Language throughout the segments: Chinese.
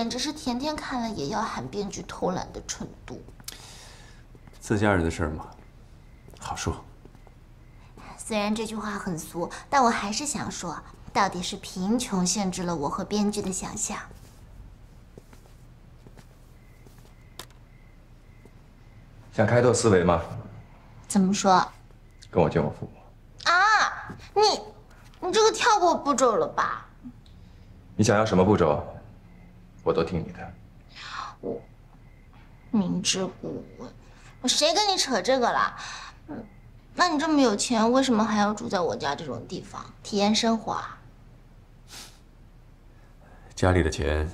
简直是甜甜看了也要喊编剧偷懒的程度。自家人的事儿嘛，好说。虽然这句话很俗，但我还是想说，到底是贫穷限制了我和编剧的想象。想开拓思维吗？怎么说？跟我见我父母。啊，你，你这个跳过步骤了吧？你想要什么步骤，我都听你的。我明知故问，我谁跟你扯这个了？嗯，那你这么有钱，为什么还要住在我家这种地方体验生活啊？家里的钱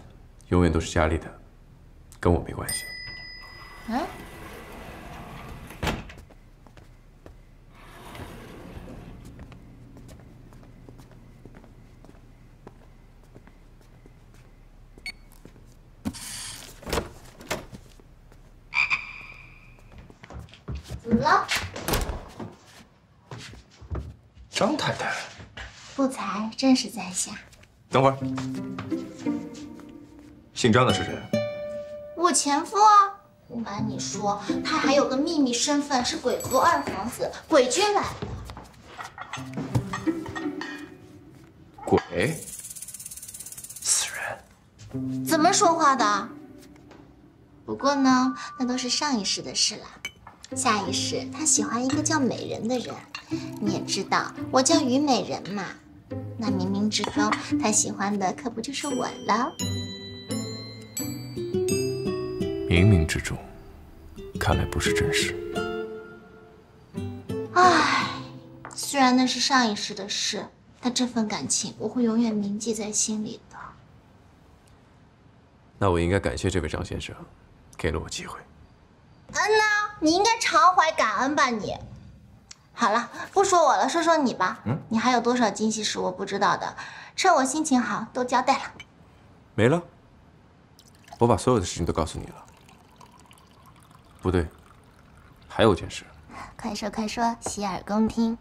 永远都是家里的，跟我没关系。嗯。怎么了？张太太，不才正是在下。等会儿，姓张的是谁？我前夫啊！不瞒你说，他还有个秘密身份，是鬼族二皇子，鬼君来的。鬼？死人？怎么说话的？不过呢，那都是上一世的事了。下一世，他喜欢一个叫美人的人，你也知道，我叫虞美人嘛。那冥冥之中，他喜欢的可不就是我了？冥冥之中，看来不是真实。唉，虽然那是上一世的事，但这份感情我会永远铭记在心里的。那我应该感谢这位张先生，给了我机会。嗯呐，你应该常怀感恩吧？你，好了，不说我了，说说你吧。嗯，你还有多少惊喜是我不知道的？趁我心情好，都交代了。没了，我把所有的事情都告诉你了。不对，还有件事。快说快说，洗耳恭听。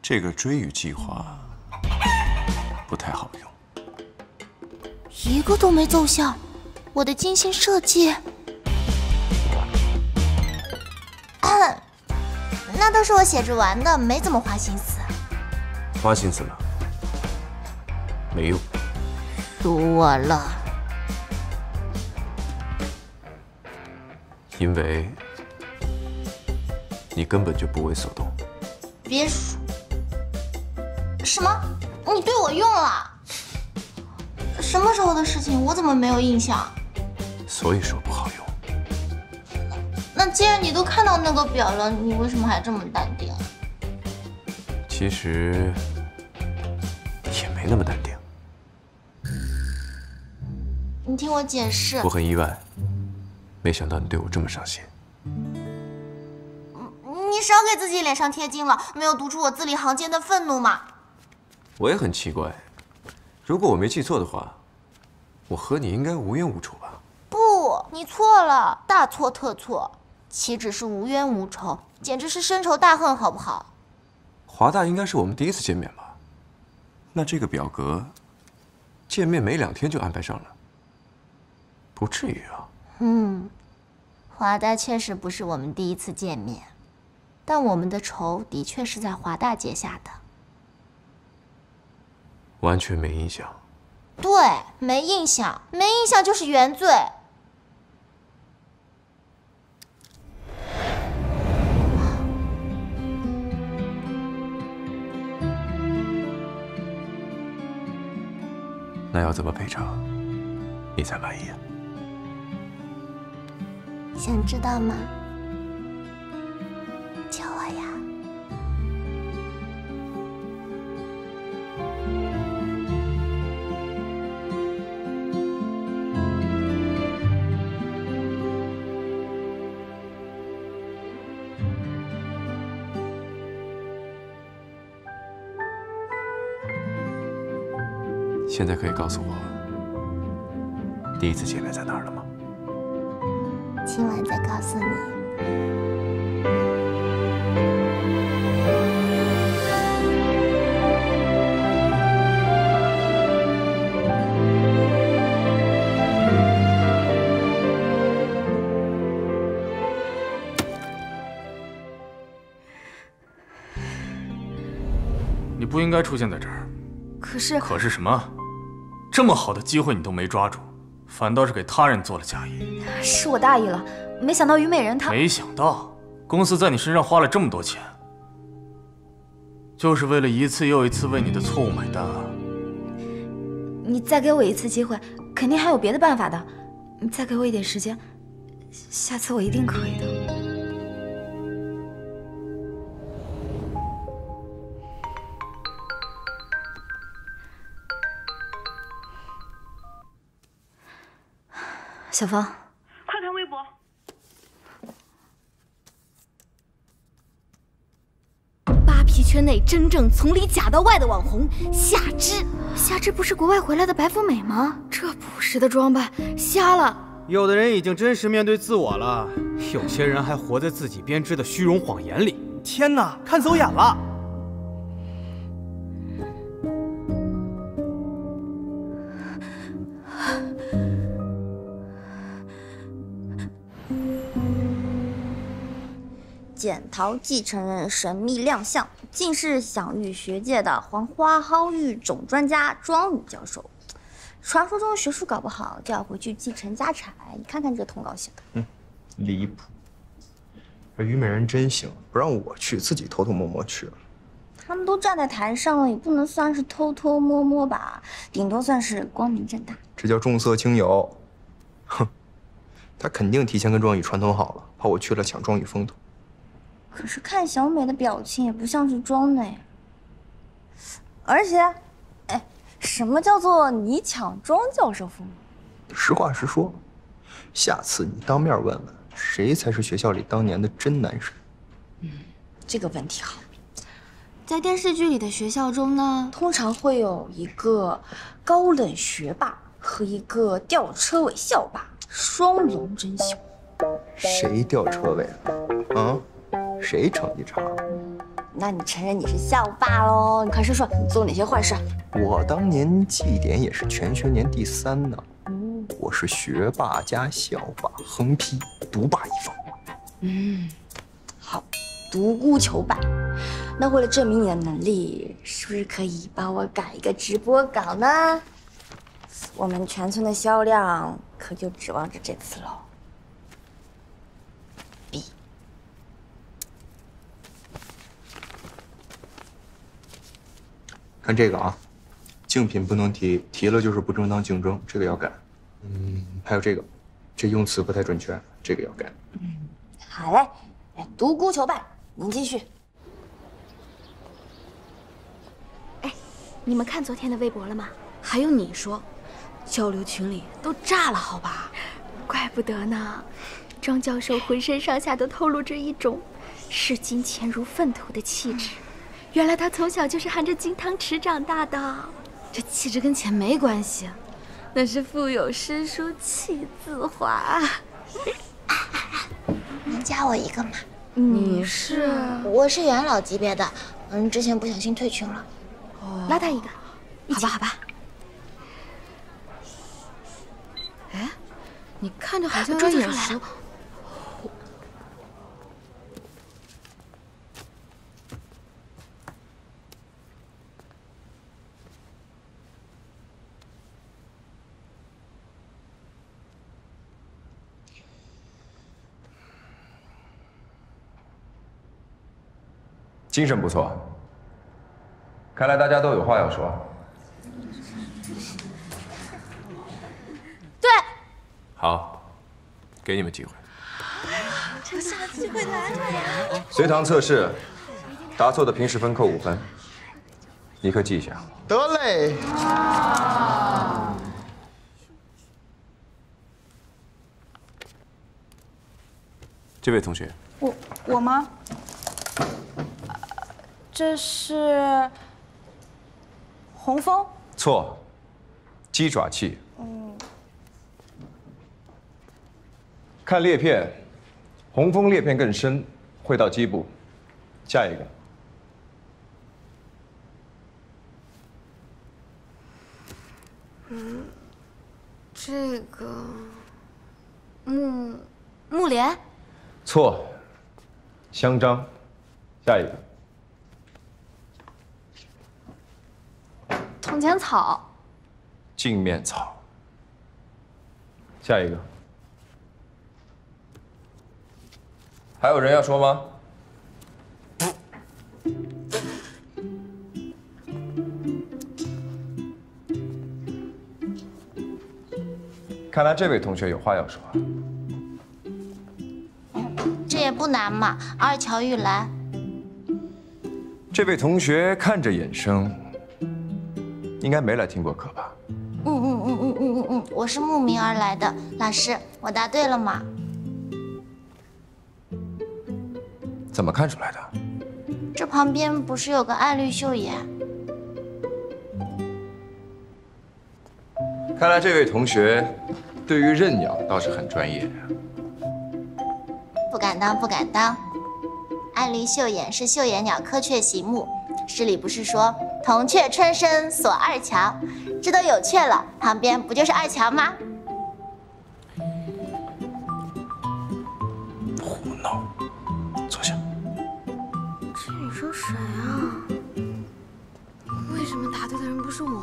这个追雨计划不太好用，一个都没奏效。我的精心设计。那都是我写着玩的，没怎么花心思。花心思了，没用。赌我了。因为你根本就不为所动。别说。什么？你对我用了？什么时候的事情？我怎么没有印象？所以说。那既然你都看到那个表了，你为什么还这么淡定？其实也没那么淡定。你听我解释。我很意外，没想到你对我这么上心。你少给自己脸上贴金了，没有读出我字里行间的愤怒吗？我也很奇怪，如果我没记错的话，我和你应该无冤无仇吧？不，你错了，大错特错。岂止是无冤无仇，简直是深仇大恨，好不好？华大应该是我们第一次见面吧？那这个表格，见面没两天就安排上了，不至于啊。嗯，华大确实不是我们第一次见面，但我们的仇的确是在华大结下的。完全没印象。对，没印象，没印象就是原罪。那要怎么赔偿，你才满意啊？想知道吗？叫我呀！现在可以告诉我第一次见面在哪儿了吗？今晚再告诉你。你不应该出现在这儿。可是可是什么？这么好的机会你都没抓住，反倒是给他人做了嫁衣。是我大意了，没想到虞美人她……没想到公司在你身上花了这么多钱，就是为了一次又一次为你的错误买单啊！你再给我一次机会，肯定还有别的办法的。你再给我一点时间，下次我一定可以的。小芳，快看微博！扒皮圈内真正从里假到外的网红夏芝，夏芝不是国外回来的白富美吗？这朴实的装扮，瞎了。有的人已经真实面对自我了，有些人还活在自己编织的虚荣谎言里。天哪，看走眼了！检讨继承人神秘亮相，竟是享誉学界的黄花蒿育种专家庄宇教授。传说中学术搞不好就要回去继承家产，你看看这个通告写的，嗯，离谱。这虞美人真行，不让我去，自己偷偷摸摸去了。他们都站在台上了，也不能算是偷偷摸摸吧，顶多算是光明正大。这叫重色轻友。哼，他肯定提前跟庄宇串通好了，怕我去了抢庄宇风头。可是看小美的表情也不像是装的呀。而且，哎，什么叫做你抢庄教授父母？实话实说，下次你当面问问，谁才是学校里当年的真男神？嗯，这个问题好。在电视剧里的学校中呢，通常会有一个高冷学霸和一个吊车尾校霸，双龙争雄。谁吊车尾了？啊？谁成绩差？那你承认你是校霸喽？你快说说，你做哪些坏事？我当年绩点也是全学年第三呢。我是学霸加校霸，横批独霸一方。嗯，好，独孤求败。那为了证明你的能力，是不是可以帮我改一个直播稿呢？我们全村的销量可就指望着这次喽。看这个啊，竞品不能提，提了就是不正当竞争，这个要改。嗯，还有这个，这用词不太准确，这个要改。嗯，好嘞，独孤求败，您继续。哎，你们看昨天的微博了吗？还用你说，交流群里都炸了，好吧？怪不得呢，庄教授浑身上下都透露着一种视金钱如粪土的气质。原来他从小就是含着金汤匙长大的，这气质跟钱没关系，那是腹有诗书气自华。能加我一个吗？你是？我是元老级别的，嗯，之前不小心退群了。哦，拉他一个，好吧，好吧。哎，你看着好像有点眼熟。精神不错，看来大家都有话要说。对，好，给你们机会。这下机会来了呀。随堂测试，答错的平时分扣五分，你可记一下。得嘞。这位同学，我我吗？这是红枫，错，鸡爪器。嗯，看裂片，红枫裂片更深，会到基部。下一个，嗯，这个木木莲，错，香樟。下一个。墙前草。镜面草。下一个。还有人要说吗？看来这位同学有话要说。这也不难嘛，二乔玉兰。这位同学看着眼生，应该没来听过课吧？嗯嗯嗯嗯嗯嗯嗯，我是慕名而来的。老师，我答对了吗？怎么看出来的？这旁边不是有个爱绿秀眼？看来这位同学对于认鸟倒是很专业呀。不敢当，不敢当。爱绿绣眼是绣眼鸟科雀形目，诗里不是说“铜雀春深锁二乔”，这都有雀了，旁边不就是二乔吗？胡闹！坐下。这女生谁啊？为什么答对的人不是我？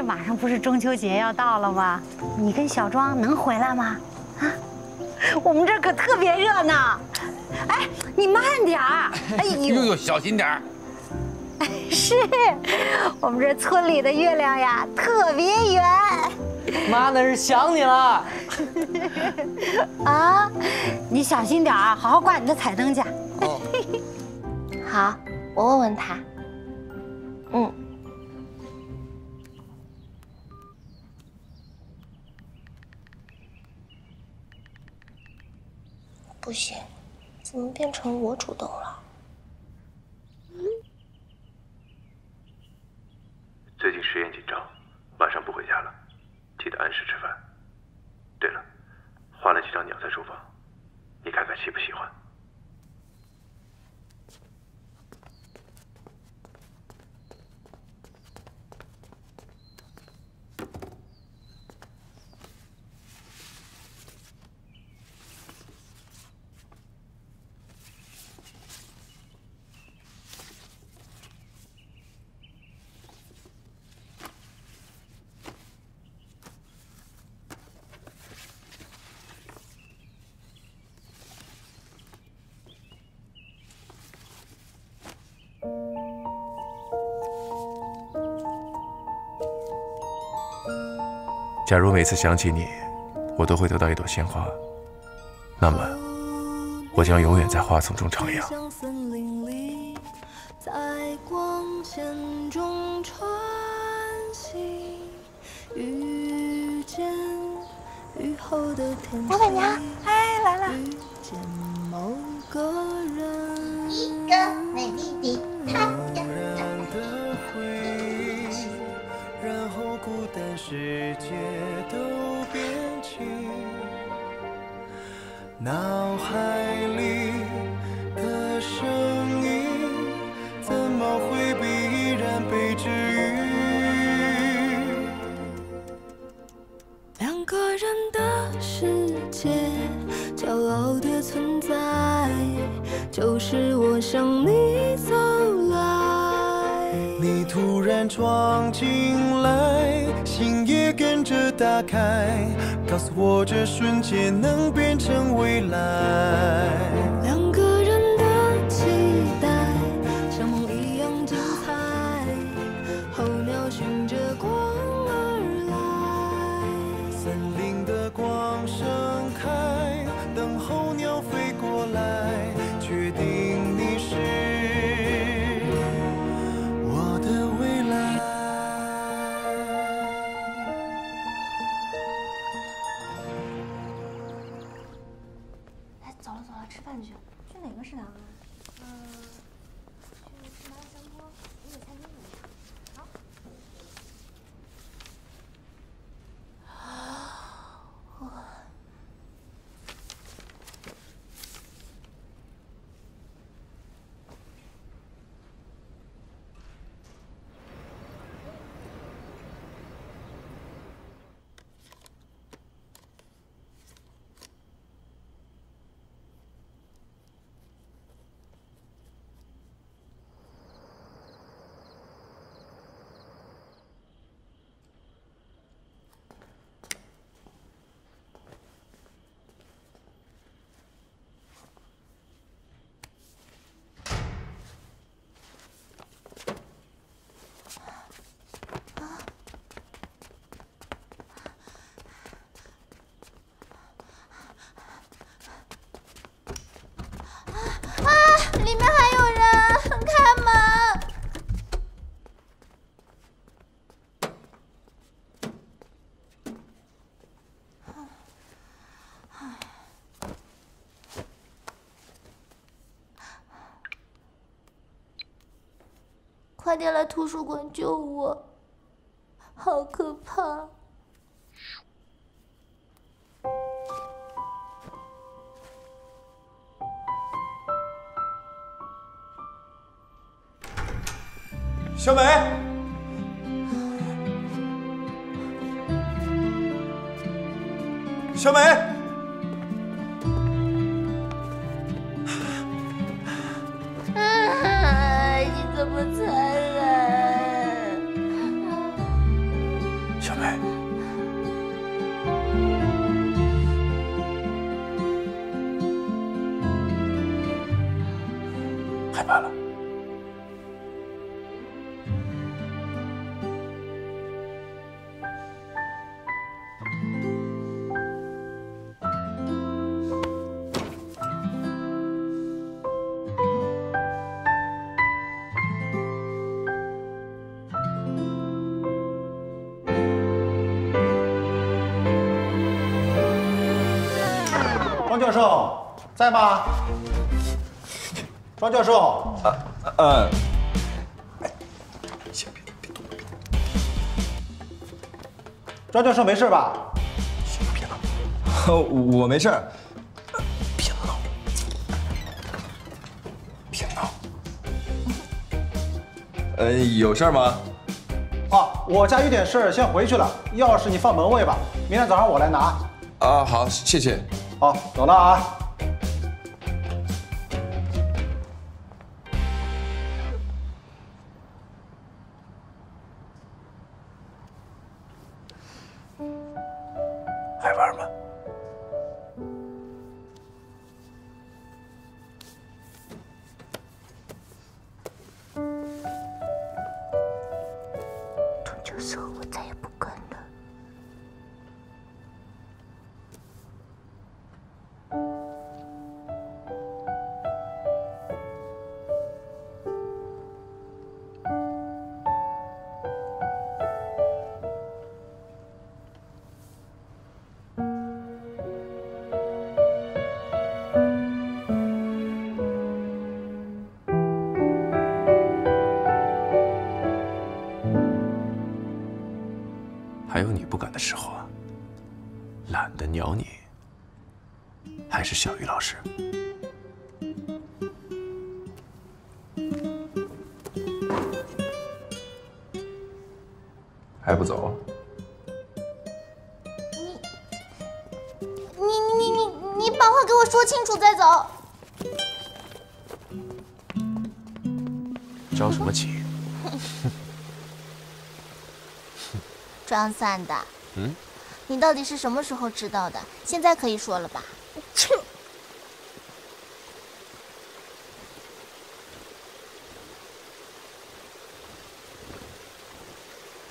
这马上不是中秋节要到了吗？你跟小庄能回来吗？啊，我们这儿可特别热闹。哎，你慢点儿。哎呦，悠悠小心点儿。是我们这村里的月亮呀，特别圆。妈那是想你了。啊，你小心点儿，好好挂你的彩灯去。哦。好，我问问他。嗯。不行，怎么变成我主动了？最近实验紧张，晚上不回家了，记得按时吃饭。对了，画了几张鸟在书房，你看看喜不喜欢？假如每次想起你，我都会得到一朵鲜花，那么我将永远在花丛中徜徉。在光线中穿行，遇见雨后的天老板娘，哎，来了。遇见某个世界都变晴，打开，告诉我这瞬间能变成未来。爹来图书馆救我，好可怕！小美，小美，教授在吗？庄教授，呃，庄教授没事吧？别 闹我没事儿。别闹，别闹。呃，有事吗？啊，我家有点事儿，先回去了。钥匙你放门卫吧，明天早上我来拿。啊，好，谢谢。好，走了啊。还不走？你你你你你把话给我说清楚再走。着什么急？装蒜的，嗯，你到底是什么时候知道的？现在可以说了吧？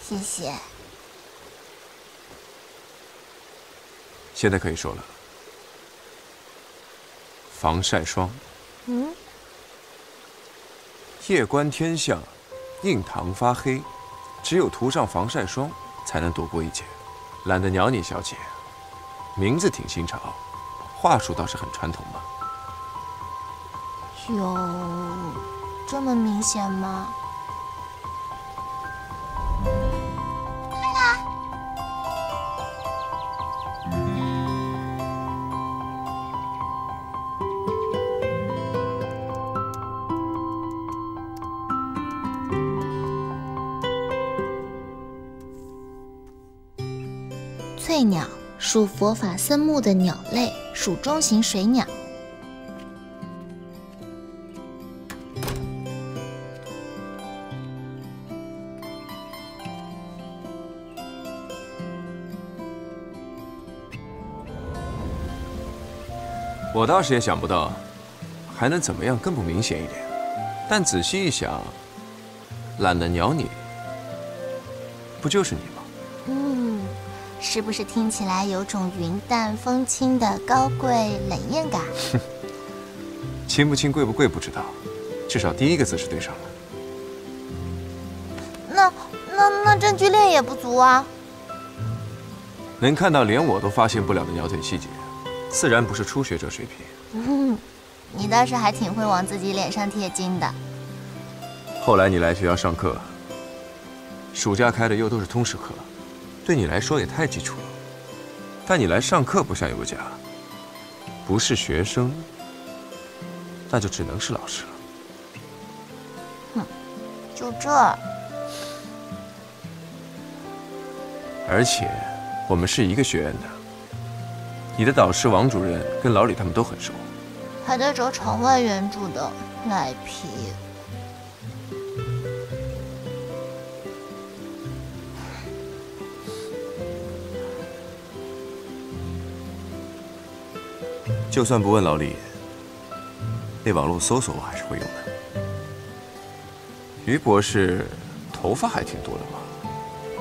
谢谢。现在可以说了。防晒霜，嗯，夜观天象，印堂发黑，只有涂上防晒霜才能躲过一劫。懒得鸟你，小姐。名字挺新潮，话术倒是很传统嘛。有这么明显吗？佛法森木的鸟类，属中型水鸟。我倒是也想不到，还能怎么样更不明显一点。但仔细一想，懒得鸟你，不就是你吗？嗯，是不是听起来有种云淡风轻的高贵冷艳感？哼 轻不轻贵不贵不知道，至少第一个字是对上了。那那那证据链也不足啊。能看到连我都发现不了的鸟腿细节，自然不是初学者水平。嗯，你倒是还挺会往自己脸上贴金的。后来你来学校上课，暑假开的又都是通识课，对你来说也太基础了。但你来上课不像有个家，不是学生，那就只能是老师了。哼，就这儿。而且，我们是一个学院的。你的导师王主任跟老李他们都很熟，还在找场外援助的，赖皮。就算不问老李，那网络搜索我还是会用的。于博士，头发还挺多的嘛。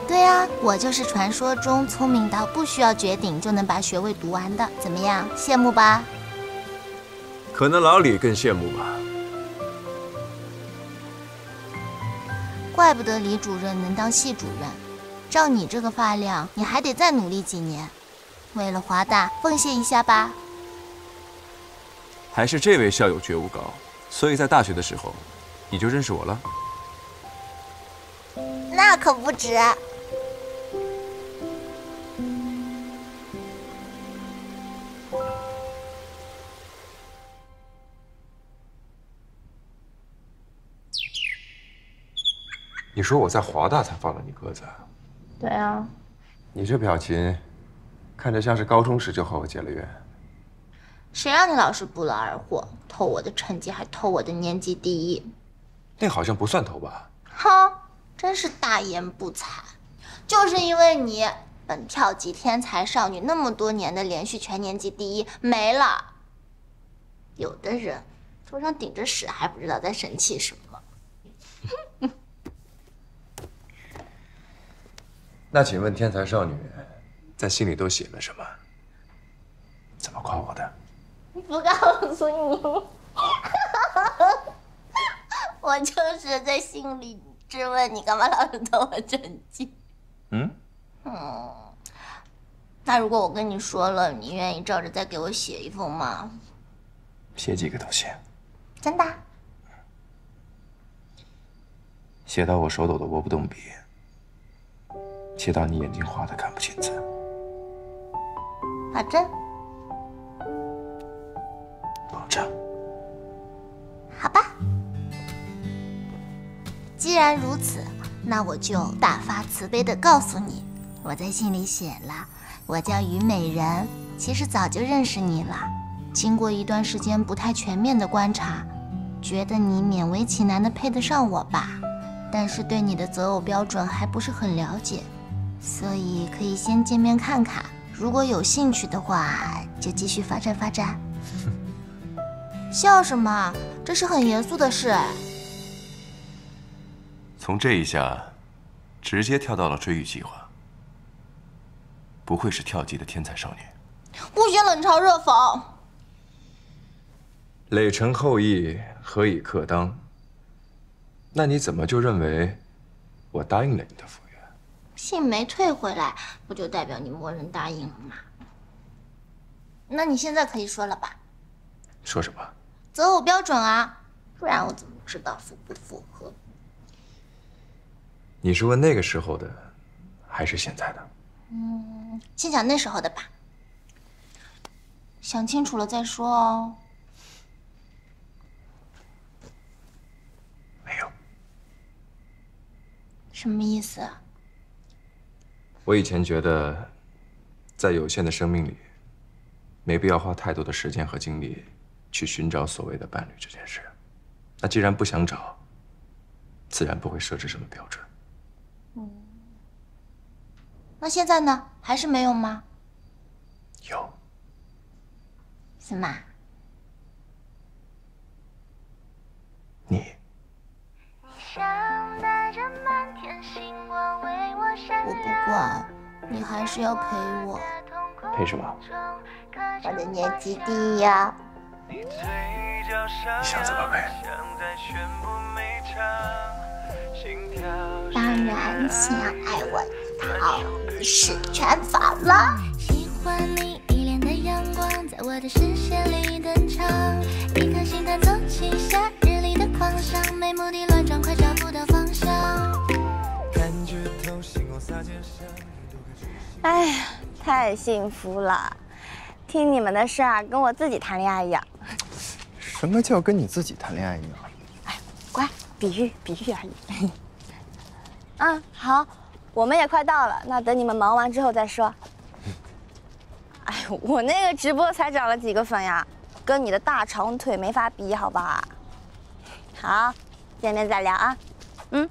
对呀，我就是传说中聪明到不需要绝顶就能把学位读完的，怎么样，羡慕吧？可能老李更羡慕吧。怪不得李主任能当系主任，照你这个发量，你还得再努力几年。为了华大，奉献一下吧。还是这位校友觉悟高，所以在大学的时候，你就认识我了。那可不止。你说我在华大才放了你鸽子？对啊。你这表情，看着像是高中时就和我结了缘。谁让你老是不劳而获，偷我的成绩，还偷我的年级第一？那好像不算偷吧？哼，真是大言不惭！就是因为你，本跳级天才少女那么多年的连续全年级第一没了。有的人头上顶着屎还不知道在生气什么。那请问天才少女在信里都写了什么？怎么夸我的？不告诉你，我就是在心里质问你干嘛老是偷我成绩。嗯？嗯。那如果我跟你说了，你愿意照着再给我写一封吗？写几个都行。真的？写到我手抖的握不动笔，写到你眼睛花的看不清字。保证。保证。好吧。既然如此，那我就大发慈悲的告诉你，我在信里写了，我叫虞美人，其实早就认识你了。经过一段时间不太全面的观察，觉得你勉为其难的配得上我吧，但是对你的择偶标准还不是很了解，所以可以先见面看看。如果有兴趣的话，就继续发展发展。笑什么？这是很严肃的事哎。从这一下，直接跳到了追语计划。不愧是跳级的天才少年。不许冷嘲热讽。累臣后裔，何以克当？那你怎么就认为我答应了你的复原？信没退回来，不就代表你默认答应了吗？那你现在可以说了吧？说什么？择偶标准啊，不然我怎么知道符不符合？你是问那个时候的，还是现在的？嗯，先讲那时候的吧。想清楚了再说哦。没有。什么意思？我以前觉得，在有限的生命里，没必要花太多的时间和精力去寻找所谓的伴侣这件事。那既然不想找，自然不会设置什么标准。嗯。那现在呢？还是没有吗？有。什么？你。我不管，你还是要陪我。陪什么？我的年级第一呀！你想怎么呗？当然想爱我到石全房了。喜欢你一脸的阳光，在我的视线里登场。一颗心它走起夏日里的狂想，没目的乱撞，快找不到方向。感觉偷星光洒肩上。哎呀，太幸福了！听你们的事儿、啊，跟我自己谈恋爱一样。什么叫跟你自己谈恋爱一样？乖，比喻比喻而已。嗯，好，我们也快到了，那等你们忙完之后再说。哎呦，我那个直播才涨了几个粉呀，跟你的大长腿没法比，好吧？好，见面再聊啊。嗯。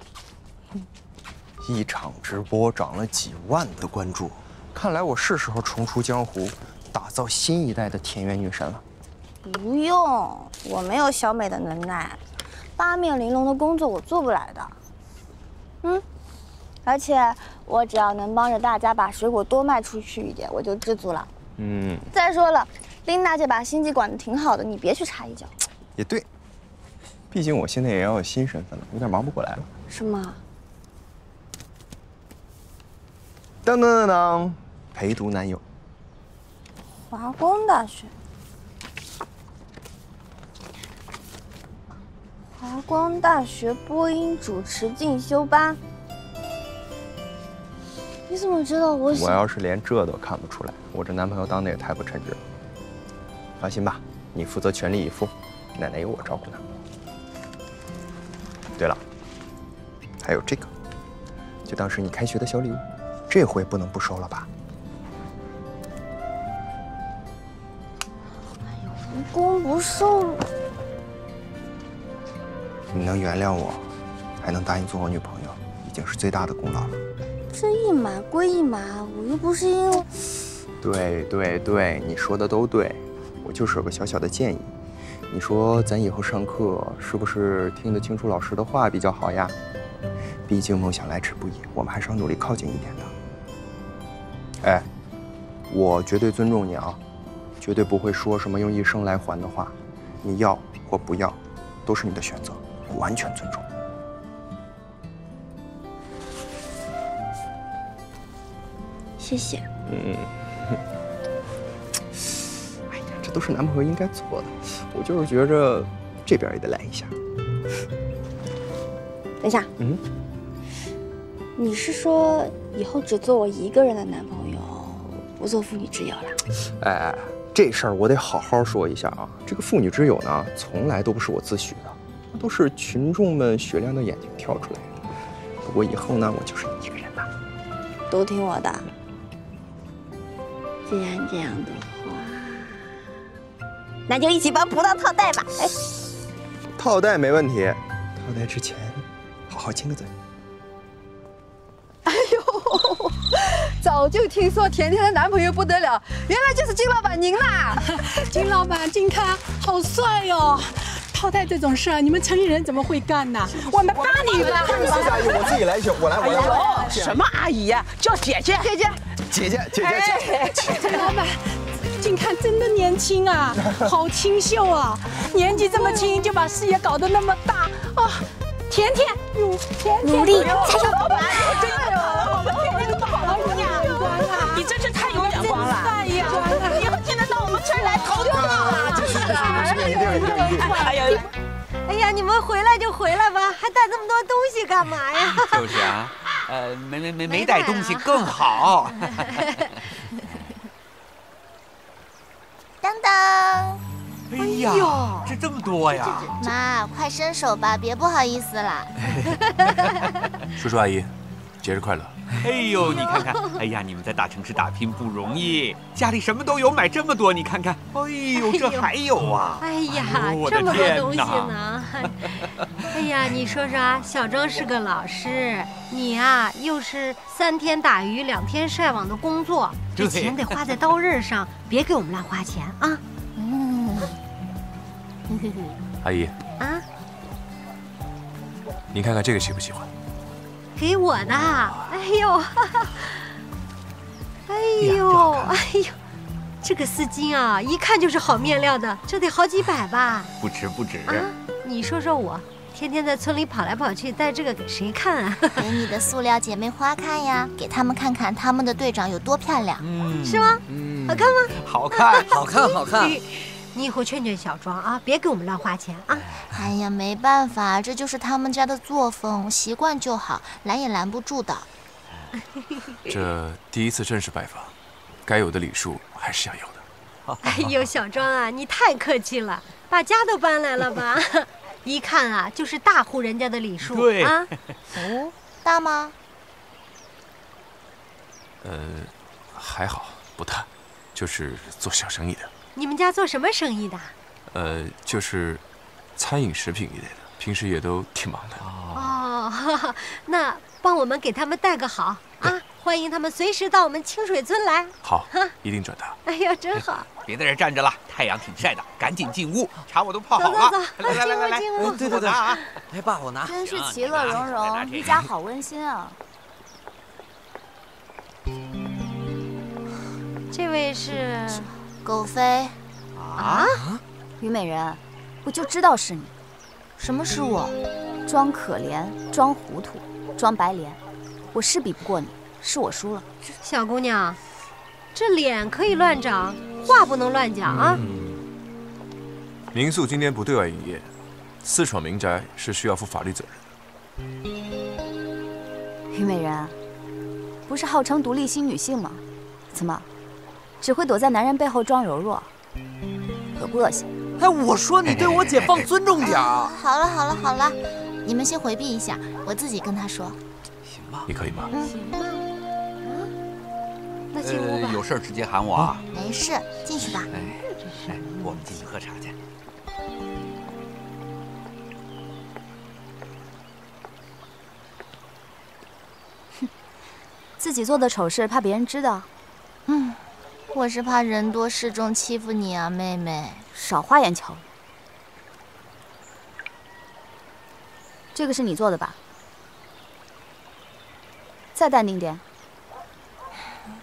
一场直播涨了几万的关注，看来我是时候重出江湖，打造新一代的田园女神了。不用，我没有小美的能耐，八面玲珑的工作我做不来的。嗯，而且我只要能帮着大家把水果多卖出去一点，我就知足了。嗯，再说了，琳达姐把心机管得挺好的，你别去插一脚。也对，毕竟我现在也要有新身份了，有点忙不过来了。是吗？当当当当，陪读男友。华工大学，华光大学播音主持进修班。你怎么知道我喜？我要是连这都看不出来，我这男朋友当的也太不称职了。放心吧，你负责全力以赴，奶奶有我照顾呢。对了，还有这个，就当是你开学的小礼物。这回不能不收了吧？哎呦，无功不受。你能原谅我，还能答应做我女朋友，已经是最大的功劳了。这一码归一码，我又不是因为……对对对，你说的都对，我就是有个小小的建议。你说咱以后上课是不是听得清楚老师的话比较好呀？毕竟梦想来之不易，我们还是要努力靠近一点的。哎，我绝对尊重你啊，绝对不会说什么用一生来还的话。你要或不要，都是你的选择，我完全尊重。谢谢。嗯。哎呀，这都是男朋友应该做的，我就是觉着这边也得来一下。等一下。嗯。你是说以后只做我一个人的男朋友？不做妇女之友了，哎哎，这事儿我得好好说一下啊！这个妇女之友呢，从来都不是我自诩的，那都是群众们雪亮的眼睛挑出来的。不过以后呢，我就是你一个人了，都听我的。既然这样的话，那就一起帮葡萄套袋吧。哎，套袋没问题，套袋之前好好亲个嘴。哎呦！早就听说甜甜的男朋友不得了，原来就是金老板您啦！金老板，金康好帅哟！套袋这种事儿，你们城里人怎么会干呢？我们帮你吧。谢谢阿姨，我自己来一下，我来，我来。什么阿姨呀？叫姐姐，姐姐，姐姐，姐姐。姐老板，近看真的年轻啊，好清秀啊！年纪这么轻就把事业搞得那么大啊！甜甜，努努力加油！真的好了，甜甜都好了，姑娘。你真是太有眼光了！以后见得到我们村来投票了。哎呀，哎呀，你们回来就回来吧，还带这么多东西干嘛呀？就是啊，呃，没没没没带东西更好。当当！哎呀，这这么多呀！妈，快伸手吧，别不好意思了。叔叔阿姨，节日快乐！哎呦，你看看，哎呀，你们在大城市打拼不容易，家里什么都有，买这么多，你看看，哎呦，这还有啊！哎呀，这么多东西呢！哎呀，你说说啊，小庄是个老师，你啊又是三天打鱼两天晒网的工作，这钱得花在刀刃上，别给我们乱花钱啊！嗯，阿姨啊，你看看这个喜不喜欢？给我呢，哎呦，哎呦，哎呦，这个丝巾啊，一看就是好面料的，这得好几百吧？不止不止。你说说我，天天在村里跑来跑去，带这个给谁看啊？给你的塑料姐妹花看呀，给他们看看他们的队长有多漂亮，是吗？好看吗？好看，好看，好看。你以后劝劝小庄啊，别给我们乱花钱啊！哎呀，没办法，这就是他们家的作风，习惯就好，拦也拦不住的。这第一次正式拜访，该有的礼数还是要有的。哎呦，小庄啊，你太客气了，把家都搬来了吧？一看啊，就是大户人家的礼数对啊。哦，大吗？呃，还好，不大，就是做小生意的。你们家做什么生意的？呃，就是餐饮食品一类的，平时也都挺忙的。哦，那帮我们给他们带个好啊！欢迎他们随时到我们清水村来。好，一定转达。哎呀，真好！别在这站着了，太阳挺晒的，赶紧进屋，茶我都泡好了。走走，走来来来来，进屋进屋。对对对，啊！哎，爸，我拿。真是其乐融融，一家好温馨啊！这位是狗飞啊？虞美人，我就知道是你。什么是我？装可怜，装糊涂，装白莲。我是比不过你，是我输了。小姑娘，这脸可以乱长，话不能乱讲啊！民宿今天不对外营业，私闯民宅是需要负法律责任的。虞美人，不是号称独立新女性吗？怎么，只会躲在男人背后装柔弱？恶不恶心？哎，我说你对我姐放尊重点儿。好了好了好了，你们先回避一下，我自己跟她说。行吧？你可以吗？行吧。那进屋吧。呃有事直接喊我啊。没事，进去吧。哎，哎，我们进去喝茶去。自己做的丑事怕别人知道？嗯，我是怕人多势众欺负你啊，妹妹。少花言巧语。这个是你做的吧？再淡定点。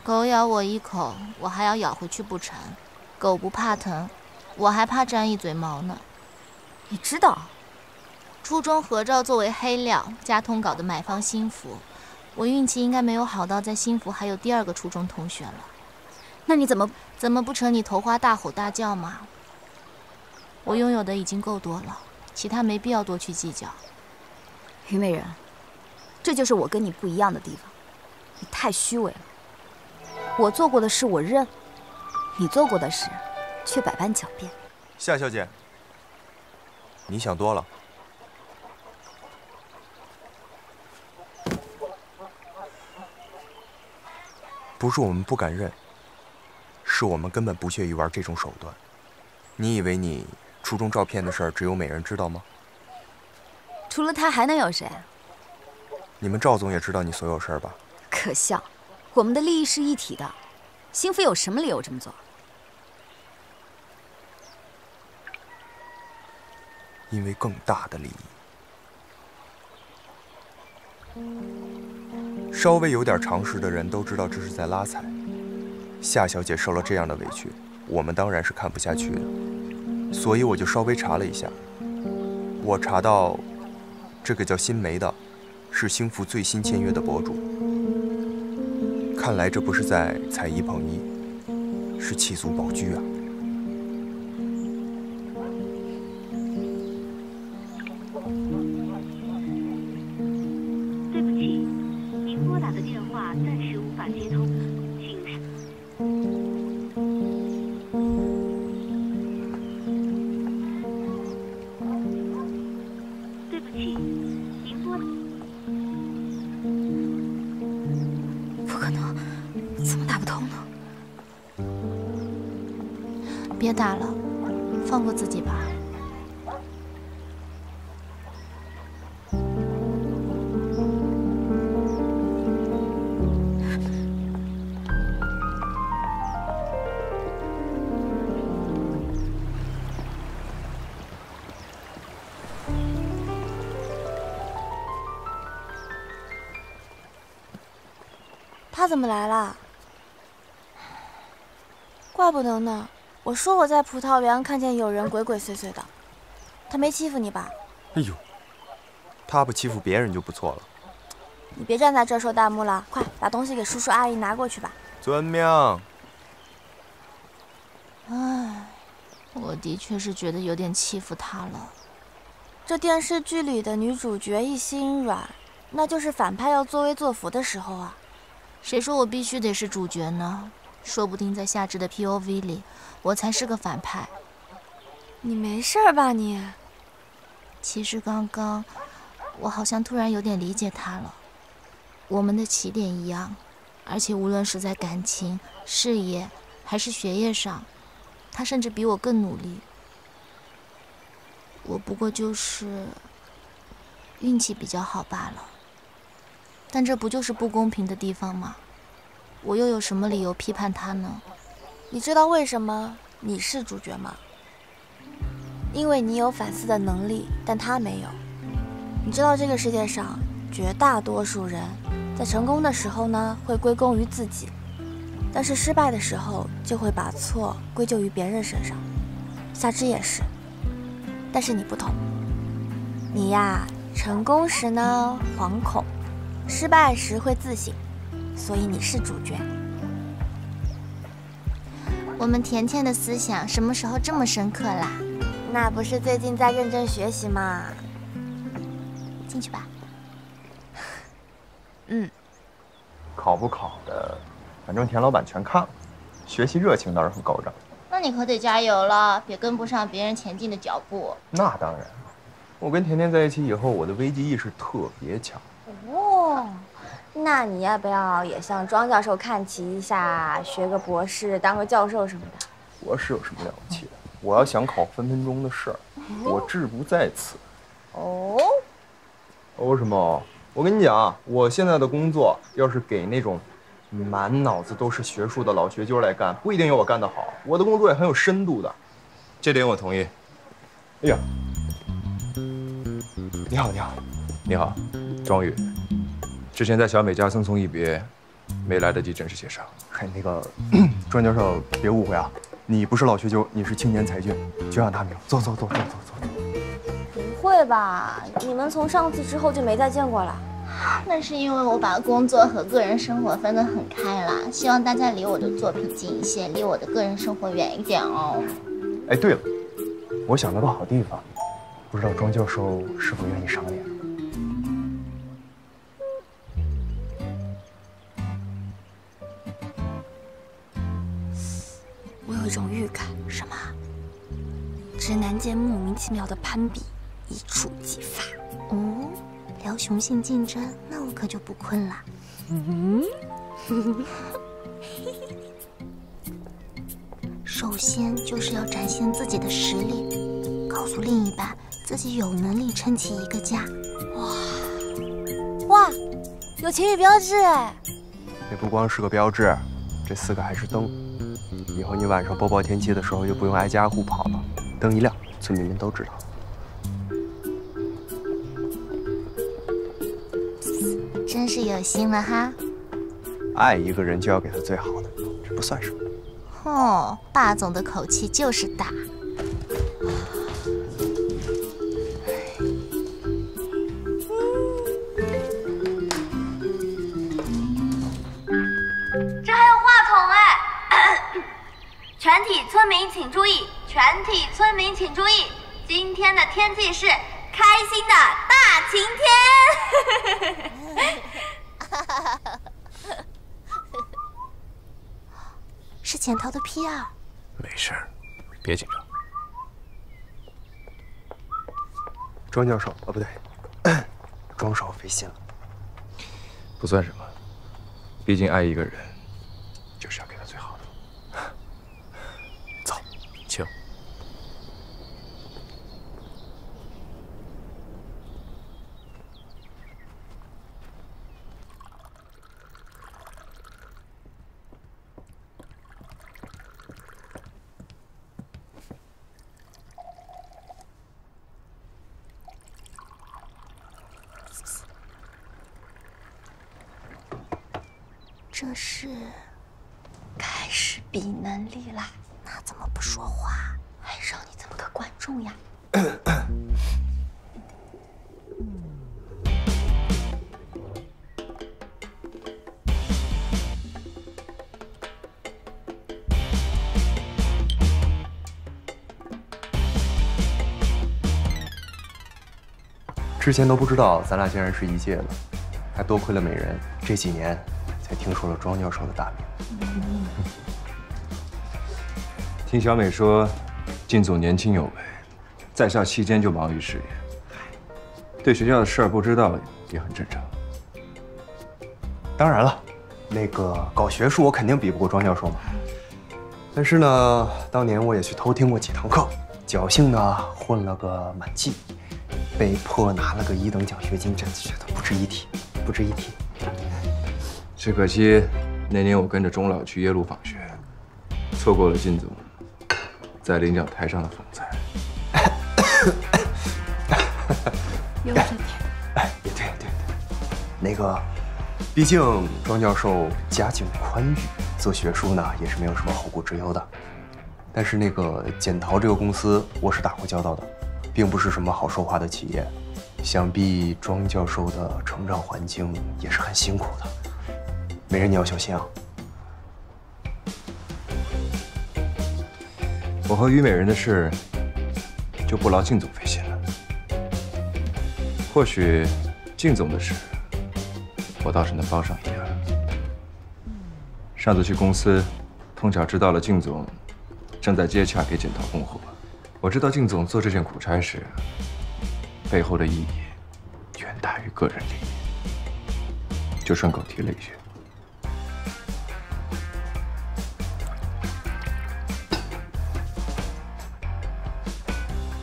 狗咬我一口，我还要咬回去不成？狗不怕疼，我还怕沾一嘴毛呢。你知道，初中合照作为黑料加通搞的买方新服，我运气应该没有好到在新服还有第二个初中同学了。那你怎么怎么不成你头花大吼大叫吗？我拥有的已经够多了，其他没必要多去计较。虞美人，这就是我跟你不一样的地方，你太虚伪了。我做过的事我认，你做过的事却百般狡辩。夏小姐，你想多了。不是我们不敢认，是我们根本不屑于玩这种手段。你以为你初中照片的事儿只有美人知道吗？除了他还能有谁？你们赵总也知道你所有事儿吧？可笑，我们的利益是一体的。兴飞有什么理由这么做？因为更大的利益。稍微有点常识的人都知道这是在拉踩。夏小姐受了这样的委屈，我们当然是看不下去的。所以我就稍微查了一下，我查到，这个叫新梅的，是星福最新签约的博主。看来这不是在踩一捧一，是弃卒保车啊！他怎么来了？怪不得呢！我说我在葡萄园看见有人鬼鬼祟祟的，他没欺负你吧？哎呦，他不欺负别人就不错了。你别站在这儿说弹幕了，快把东西给叔叔阿姨拿过去吧。遵命。唉，我的确是觉得有点欺负他了。这电视剧里的女主角一心软，那就是反派要作威作福的时候啊。谁说我必须得是主角呢？说不定在夏至的 POV 里，我才是个反派。你没事吧你？其实刚刚，我好像突然有点理解他了。我们的起点一样，而且无论是在感情、事业还是学业上，他甚至比我更努力。我不过就是运气比较好罢了。但这不就是不公平的地方吗？我又有什么理由批判他呢？你知道为什么你是主角吗？因为你有反思的能力，但他没有。你知道这个世界上绝大多数人在成功的时候呢，会归功于自己，但是失败的时候就会把错归咎于别人身上。夏之也是，但是你不同，你呀，成功时呢惶恐，失败时会自省，所以你是主角。我们甜甜的思想什么时候这么深刻啦？那不是最近在认真学习吗？进去吧。嗯，考不考的，反正田老板全看了，学习热情倒是很高涨。那你可得加油了，别跟不上别人前进的脚步。那当然，我跟甜甜在一起以后，我的危机意识特别强。哦，那你要不要也向庄教授看齐一下，学个博士，当个教授什么的？博士有什么了不起的？我要想考分分钟的事儿，我志不在此。哦，哦什么？我跟你讲，我现在的工作要是给那种满脑子都是学术的老学究来干，不一定有我干得好。我的工作也很有深度的，这点我同意。哎呀，你好，你好，你好，庄宇。之前在小美家匆匆一别，没来得及正式协商。嗨，那个庄教授，别误会啊，你不是老学究，你是青年才俊，久仰大名。走走走走走走。不会吧？你们从上次之后就没再见过了？那是因为我把工作和个人生活分得很开了，希望大家离我的作品近一些，离我的个人生活远一点哦。哎，对了，我想了个好地方，不知道庄教授是否愿意赏脸？有一种预感，什么？直男间莫名其妙的攀比，一触即发。哦，聊雄性竞争，那我可就不困了。嗯，首先就是要展现自己的实力，告诉另一半自己有能力撑起一个家。哇哇，有情侣标志哎！这不光是个标志，这四个还是灯。以后你晚上播报天气的时候，就不用挨家户跑了，灯一亮，村民们都知道。真是有心了哈！爱一个人就要给他最好的，这不算什么。哦，霸总的口气就是大。这还有话筒哎！全体村民请注意，全体村民请注意，今天的天气是开心的大晴天。是潜逃的 P 二。没事儿，别紧张。庄教授，哦不对，庄少费心了。不算什么，毕竟爱一个人，就是要给他最好的。走，请。这是开始比能力啦，那怎么不说话？还让你这么个观众呀？之前都不知道咱俩竟然是一届的，还多亏了美人这几年才听说了庄教授的大名。听小美说，靳总年轻有为，在校期间就忙于事业，对学校的事儿不知道也很正常。当然了，那个搞学术我肯定比不过庄教授嘛。但是呢，当年我也去偷听过几堂课，侥幸呢混了个满绩，被迫拿了个一等奖学金，真的觉得不值一提，不值一提。只可惜那年我跟着钟老去耶鲁访学，错过了靳总在领奖台上的个，毕竟庄教授家境宽裕，做学术呢也是没有什么后顾之忧的。但是那个简陶这个公司，我是打过交道的，并不是什么好说话的企业。想必庄教授的成长环境也是很辛苦的。美人，你要小心啊！我和虞美人的事，就不劳靳总费心了。或许，靳总的事，我倒是能帮上一点。上次去公司，碰巧知道了靳总正在接洽给简陶供货。我知道靳总做这件苦差事，背后的意义远大于个人利益，就顺口提了一句。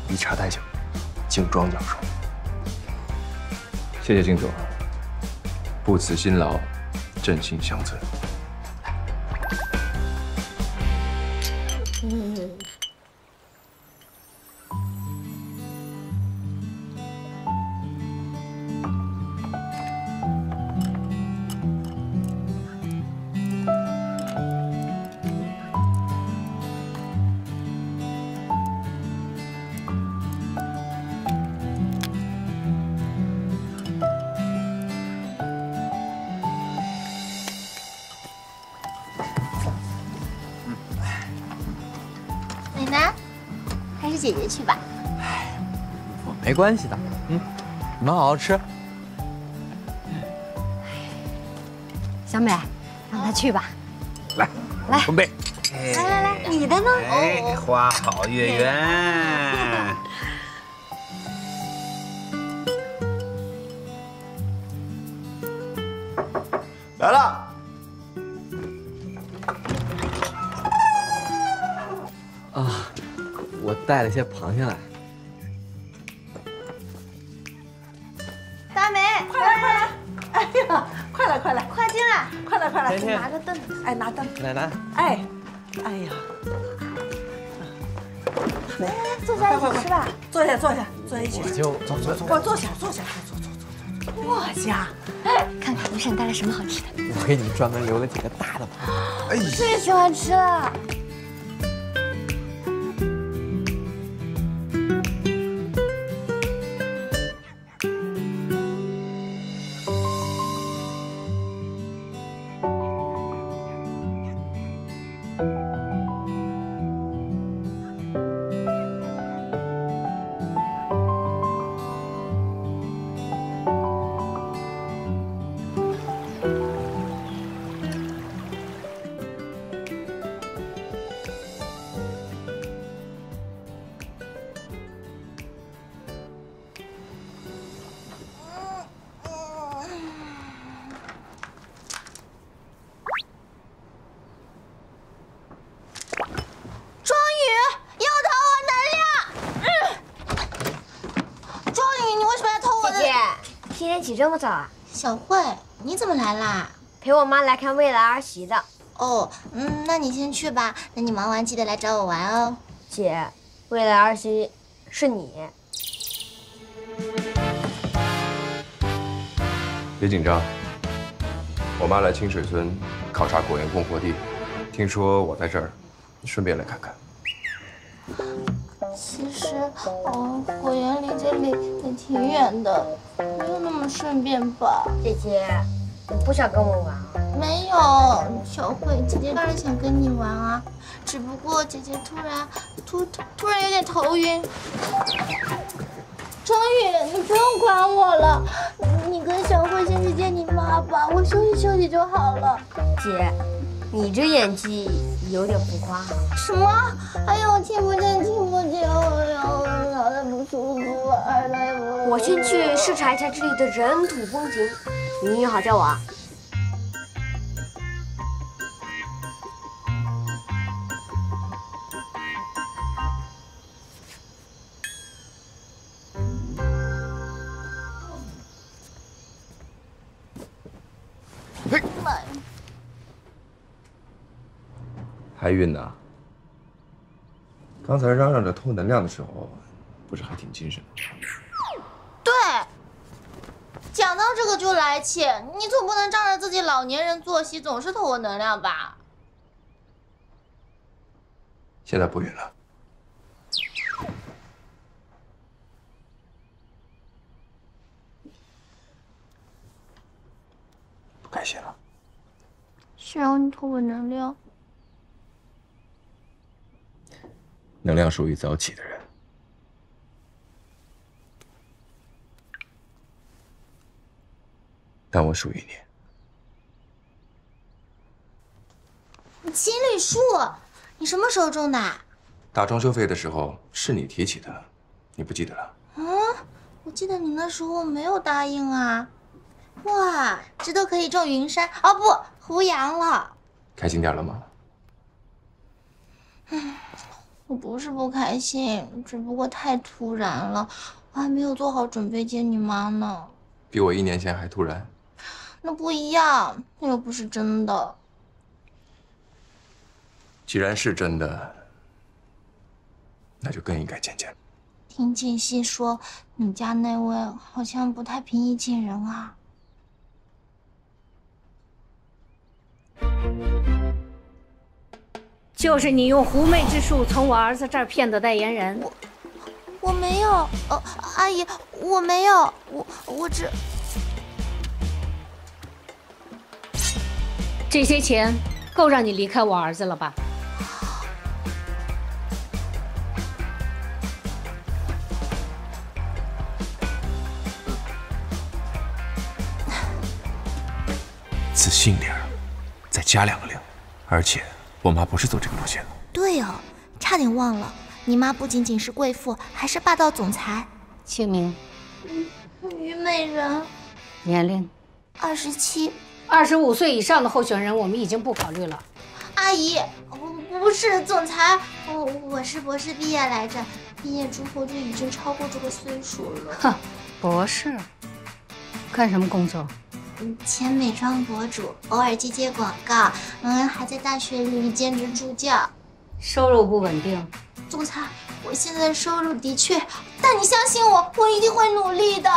以茶代酒，敬庄教授。谢谢靳总，不辞辛劳，振兴乡村。关系的，嗯，你们好好吃。小美，让他去吧。来，来，准备。来来来，你的呢？哎，花好月圆。来了。啊，我带了些螃蟹来。奶奶，哎，哎呀，来，坐下一起吃吧。坐下坐下坐下一起吃。我就坐坐坐我坐下坐下，坐坐坐坐。坐下。看看我给你带来什么好吃的。我给你们专门留了几个大的哎。最喜欢吃了。起这么早啊？小慧，你怎么来啦？陪我妈来看未来儿媳的。哦，嗯，那你先去吧。那你忙完记得来找我玩哦。姐，未来儿媳是你。别紧张，我妈来清水村考察果园供货地，听说我在这儿，顺便来看看。园离也挺远的，没有那么顺便吧。姐姐，你不想跟我玩啊？没有，小慧，姐姐当然想跟你玩啊，只不过姐姐突然突突突然有点头晕。张宇，你不用管我了，你跟小慧先去见你妈吧，我休息休息就好了。姐，你这演技有点浮夸。什么？哎呀，我听不见，听不见，哎呀，我脑袋不舒服，耳朵。我先去视察一下这里的人土风情，你约好叫我啊。还晕呢？刚才嚷嚷着偷能量的时候，不是还挺精神的？对，讲到这个就来气，你总不能仗着自己老年人作息总是偷我能量吧？现在不晕了。不开心了？谁让你偷我能量？能量属于早起的人，但我属于你。情侣树，你什么时候种的？打装修费的时候是你提起的，你不记得了？啊，我记得你那时候没有答应啊。哇，这都可以种云杉哦，不，胡杨了。开心点了吗？嗯。我不是不开心，只不过太突然了，我还没有做好准备见你妈呢。比我一年前还突然？那不一样，那又不是真的。既然是真的，那就更应该见见。听静熙说，你家那位好像不太平易近人啊。就是你用狐媚之术从我儿子这儿骗的代言人，我我没有，呃，阿姨，我没有，我我只这些钱够让你离开我儿子了吧？自信点儿，再加两个零，而且。我妈不是走这个路线的。对哦，差点忘了，你妈不仅仅是贵妇，还是霸道总裁。姓名？虞美人。年龄？二十七。二十五岁以上的候选人，我们已经不考虑了。阿姨，不不是总裁，我我是博士毕业来着，毕业之后就已经超过这个岁数了。哼，博士，干什么工作？前美妆博主，偶尔接接广告，嗯，还在大学里兼职助教，收入不稳定。总裁，我现在收入的确，但你相信我，我一定会努力的。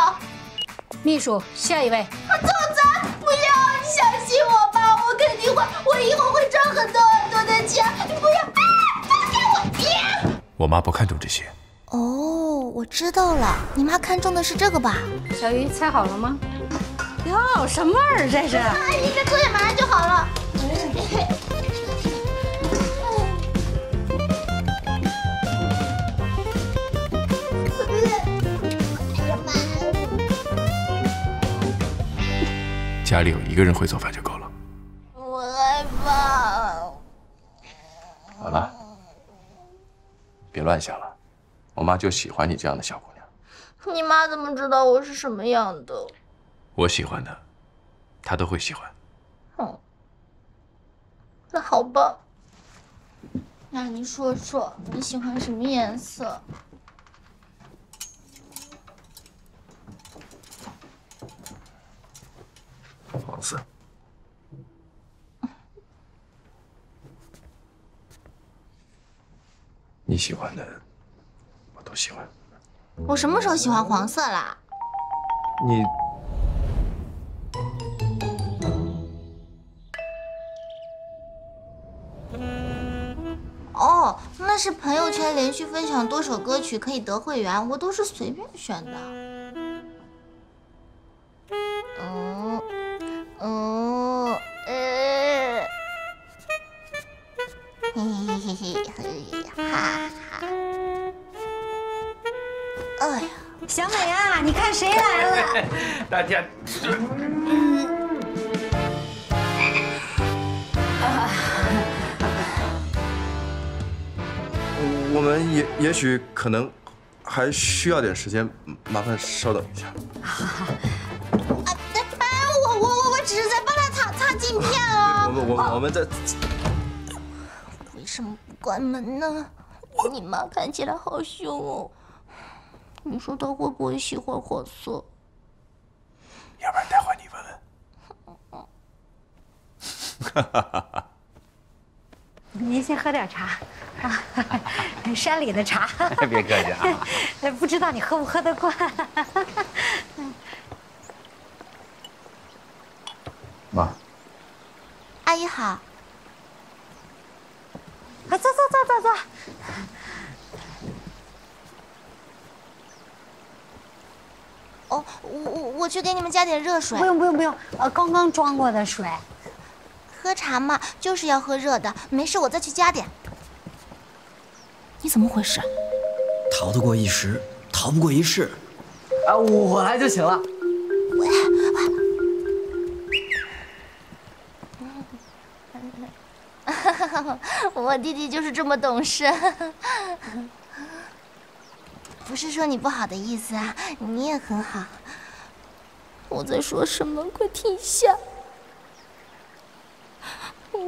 秘书，下一位。总裁，不要，你相信我吧，我肯定会，我以后会赚很多很多的钱。你不要，放开我！别我妈不看重这些。哦，我知道了，你妈看中的是这个吧？小鱼，猜好了吗？哟，什么味儿这是？阿姨，这作业马上就好了。家里有一个人会做饭就够了。我害怕。好了，别乱想了。我妈就喜欢你这样的小姑娘。你妈怎么知道我是什么样的？我喜欢的，他都会喜欢。嗯，那好吧。那你说说，你喜欢什么颜色？黄色。你喜欢的，我都喜欢。我什么时候喜欢黄色啦？你。哦，那是朋友圈连续分享多首歌曲可以得会员，我都是随便选的。哦，哦，呃，嘿嘿嘿嘿嘿，哈哈。哎呀，小美啊，你看谁来了？大家，我们也也许可能还需要点时间，麻烦稍等一下。哎，我我我我只是在帮他擦擦镜片啊。我我我们在。为什么不关门呢？你妈看起来好凶哦。你说她会不会喜欢黄色？要不然待会儿你问问。哈哈哈哈。您先喝点茶啊，山里的茶。别客气啊。不知道你喝不喝得惯？妈。阿姨好。快坐坐坐坐坐。哦，我我我去给你们加点热水。不用不用不用，呃，刚刚装过的水。喝茶嘛，就是要喝热的。没事，我再去加点。你怎么回事？逃得过一时，逃不过一世。啊，我来就行了。我弟弟就是这么懂事。不是说你不好的意思啊，你也很好。我在说什么？快停下！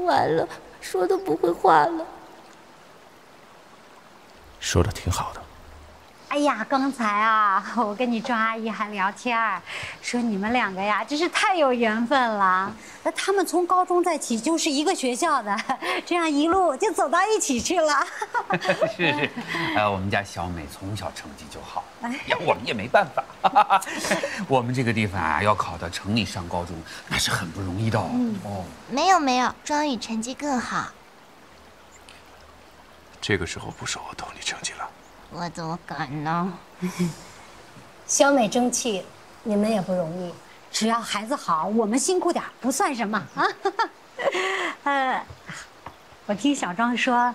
完了，说都不会话了。说的挺好的。哎呀，刚才啊，我跟你庄阿姨还聊天儿，说你们两个呀，真是太有缘分了。那他们从高中在一起就是一个学校的，这样一路就走到一起去了。是 是，呃，我们家小美从小成绩就好，呀，我们也没办法。我们这个地方啊，要考到城里上高中，那是很不容易的哦。哦，没有没有，庄宇成绩更好。这个时候不说我偷你成绩了。我怎么敢呢？小美争气，你们也不容易。只要孩子好，我们辛苦点不算什么啊。呃，我听小庄说，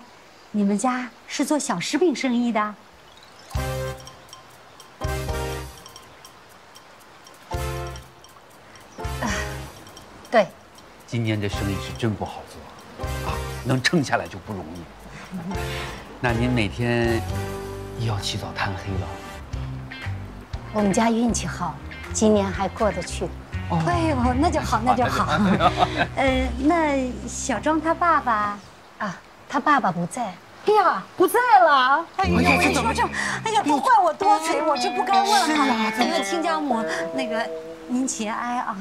你们家是做小食品生意的。对，今年这生意是真不好做啊，能撑下来就不容易。那您每天？要起早贪黑了。我们家运气好，今年还过得去。哎呦，那就好，那就好。呃，那小庄他爸爸啊，他爸爸不在。哎呀，不在了。哎呦，我跟你说这，哎呀，都怪我多嘴，我就不该问哈。因为亲家母，那个您节哀啊。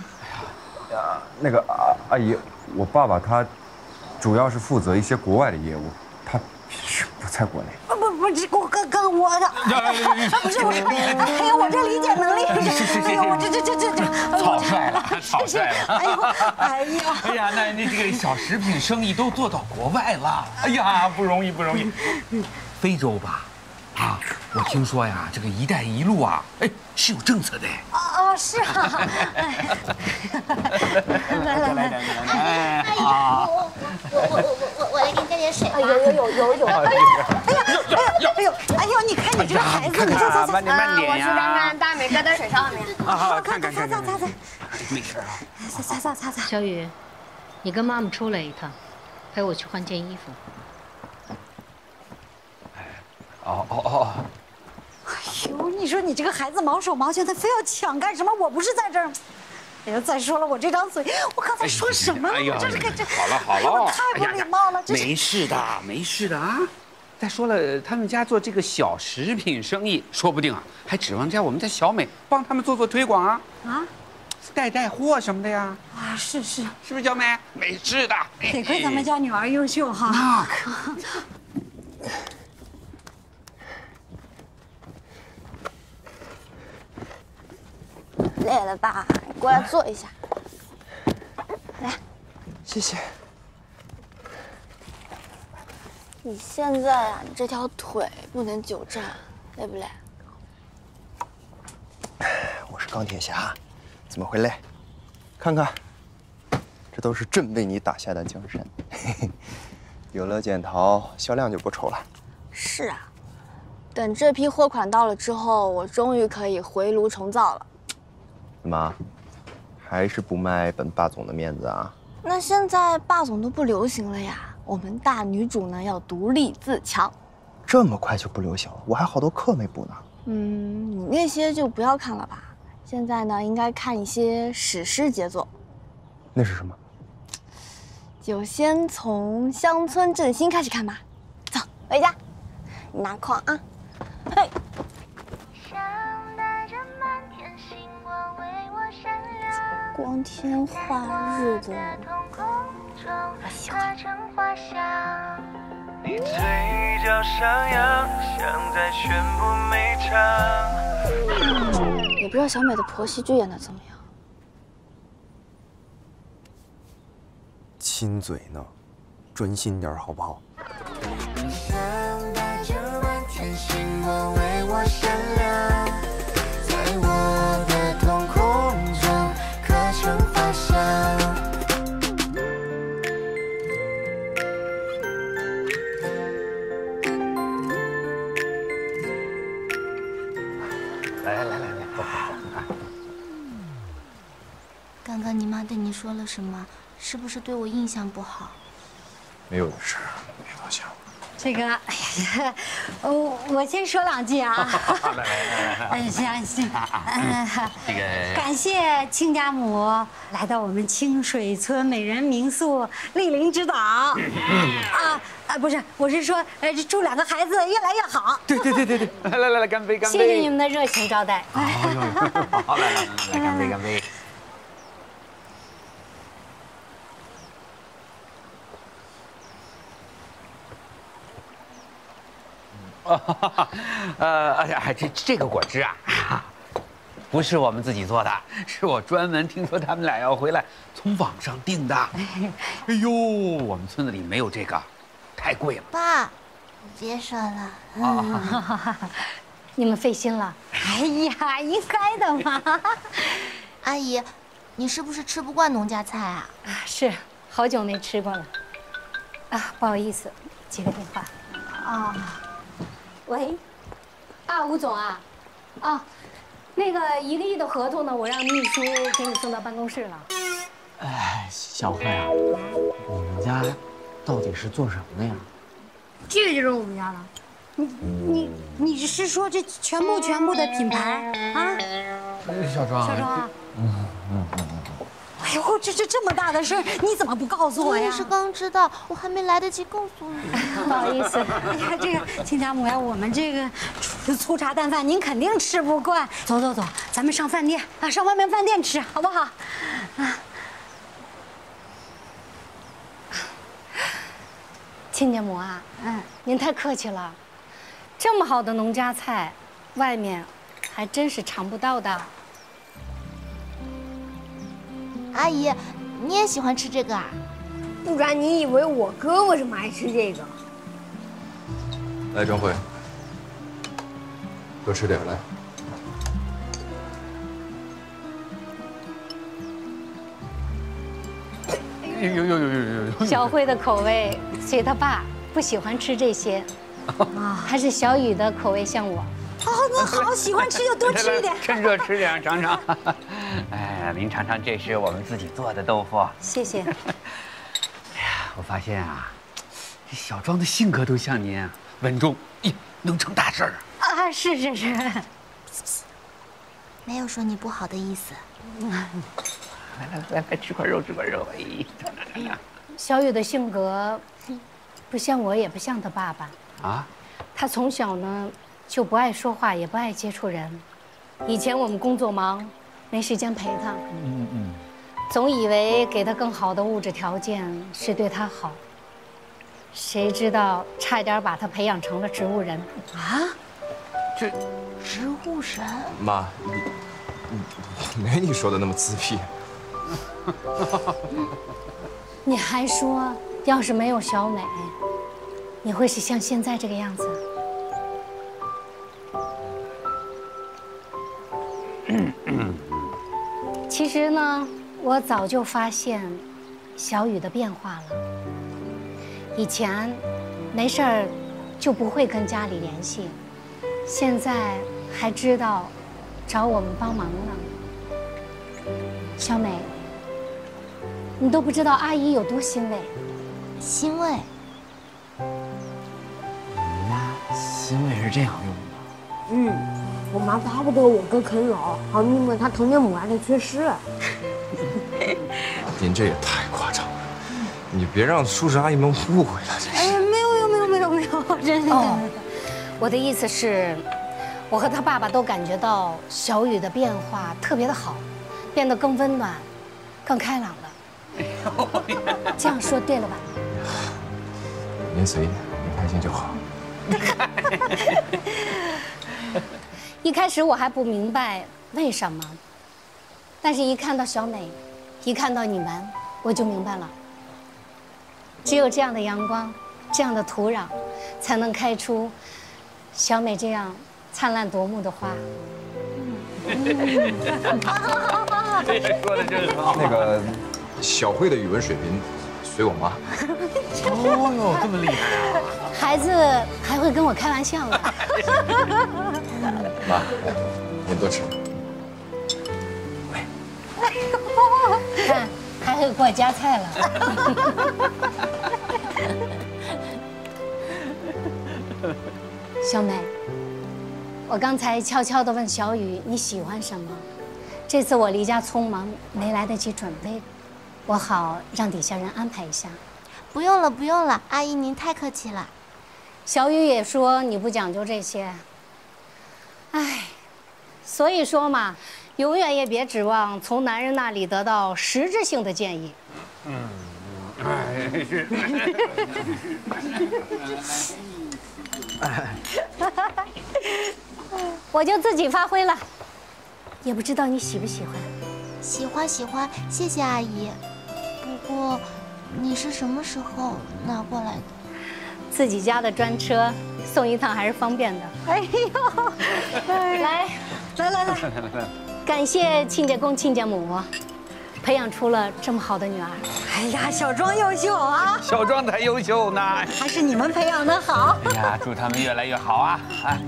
哎呀，那个阿阿姨，我爸爸他主要是负责一些国外的业务，不在国内。不是我跟跟我的，不是不是，哎呀，我这理解能力，哎呦，我这这这这这，草率了，草率了，哎呦，哎呀，哎呀，那那这个小食品生意都做到国外了，哎呀，不容易不容易，非洲吧？啊，我听说呀，这个“一带一路”啊，哎，是有政策的。啊啊，是啊。来来来来来，好。我我我我我来给你加点水。有有有有有。哎呀哎呀哎呦哎呦哎呦！你看你这个孩子，你这这这，慢点慢点我去看看大美哥在水上面。啊好，看看看看。擦擦擦擦。没事啊。擦擦擦擦擦。小雨，你跟妈妈出来一趟，陪我去换件衣服。哦哦哦！哎呦，你说你这个孩子毛手毛脚的，非要抢干什么？我不是在这儿。哎呀，再说了，我这张嘴，我刚才说什么了？呀这是给这……好了好了，太不礼貌了。没事的，没事的啊。再说了，他们家做这个小食品生意，说不定啊，还指望着我们家小美帮他们做做推广啊啊，带带货什么的呀。啊，是是，是不是小美？没事的。得亏咱们家女儿优秀哈。那累了吧？过来坐一下。来，谢谢。你现在啊，你这条腿不能久站，累不累？我是钢铁侠，怎么会累？看看，这都是朕为你打下的江山。有了剪桃，销量就不愁了。是啊，等这批货款到了之后，我终于可以回炉重造了。妈，还是不卖本霸总的面子啊？那现在霸总都不流行了呀，我们大女主呢要独立自强。这么快就不流行了？我还好多课没补呢。嗯，你那些就不要看了吧。现在呢，应该看一些史诗杰作。那是什么？就先从乡村振兴开始看吧。走，回家，你拿筐啊。嘿。光天化日的，我喜欢。你嘴角上扬，像在宣布每场。也不知道小美的婆媳剧演的怎么样。亲嘴呢，专心点好不好？你妈对你说了什么？是不是对我印象不好？没有的事，别多想。这个，哎 呀，我我先说两句啊。来来来来，行行，这个 感谢亲家母来到我们清水村美人民宿莅临指导。啊啊，不是，我是说，呃，祝两个孩子越来越好。对对对对对，来来来来，干杯干杯！谢谢你们的热情招待。好，来来来来，干杯干杯！呃，哎呀，这这个果汁啊，不是我们自己做的，是我专门听说他们俩要回来，从网上订的。哎呦，我们村子里没有这个，太贵了。爸，别说了。你们费心了。哎呀，应该的嘛。阿姨，你是不是吃不惯农家菜啊？啊，是，好久没吃过了。啊，不好意思，接个电话。啊。喂，啊，吴总啊，啊，那个一个亿的合同呢，我让秘书给你送到办公室了。哎，小慧啊，你们家到底是做什么的呀？这个就是我们家的。你你你是说这全部全部的品牌啊？小庄，小庄，嗯嗯嗯。哎呦，这这这么大的事儿，你怎么不告诉我呀？我也是刚知道，我还没来得及告诉你。不好意思，哎呀，这个亲家母呀，我们这个粗茶淡饭您肯定吃不惯。走走走，咱们上饭店啊，上外面饭店吃，好不好？啊，亲家母啊，嗯，您太客气了。这么好的农家菜，外面还真是尝不到的。阿姨，你也喜欢吃这个啊？不然你以为我哥为什么爱吃这个？来，张慧，多吃点来。有有有有有有。小慧的口味随他爸，不喜欢吃这些。啊，还是小雨的口味像我。好，那好，喜欢吃就多吃一点，趁热吃点尝尝。哎，您尝尝，这是我们自己做的豆腐。谢谢。哎呀，我发现啊，这小庄的性格都像您，稳重，咦，能成大事儿啊！啊，是是是，没有说你不好的意思。来来来来，吃块肉，吃块肉。哎，小雨的性格，不像我，也不像他爸爸。啊？他从小呢。就不爱说话，也不爱接触人。以前我们工作忙，没时间陪他。嗯嗯。总以为给他更好的物质条件是对他好，谁知道差点把他培养成了植物人。啊？这植物人？妈，你没你说的那么自闭。你还说，要是没有小美，你会是像现在这个样子？其实呢，我早就发现小雨的变化了。以前没事儿就不会跟家里联系，现在还知道找我们帮忙呢。小美，你都不知道阿姨有多欣慰。欣慰？你呀欣慰是这样用的？嗯，我妈巴不得我哥啃老，好弥补他童年母爱的缺失。您这也太夸张了，你别让叔叔阿姨们误会了。哎呀，没有没有没有没有，真的。哦，我的意思是，我和他爸爸都感觉到小雨的变化特别的好，变得更温暖，更开朗了。这样说对了吧？您随意，您开心就好。一开始我还不明白为什么，但是一看到小美。一看到你们，我就明白了。只有这样的阳光，这样的土壤，才能开出小美这样灿烂夺目的花。这说的真好。那个小慧的语文水平随我妈。哦哟，这么厉害啊！孩子还会跟我开玩笑呢。妈，您多吃。看，还会给我夹菜了。小美，我刚才悄悄地问小雨你喜欢什么。这次我离家匆忙，没来得及准备，我好让底下人安排一下。不用了，不用了，阿姨您太客气了。小雨也说你不讲究这些。哎，所以说嘛。永远也别指望从男人那里得到实质性的建议。嗯，哎是。我就自己发挥了，也不知道你喜不喜欢。喜欢喜欢，谢谢阿姨。不过，你是什么时候拿过来的？自己家的专车，送一趟还是方便的。哎呦，来来来来来来。感谢亲家公亲家母，培养出了这么好的女儿。哎呀，小庄优秀啊！小庄才优秀呢，还是你们培养的好。哎呀，祝他们越来越好啊！啊。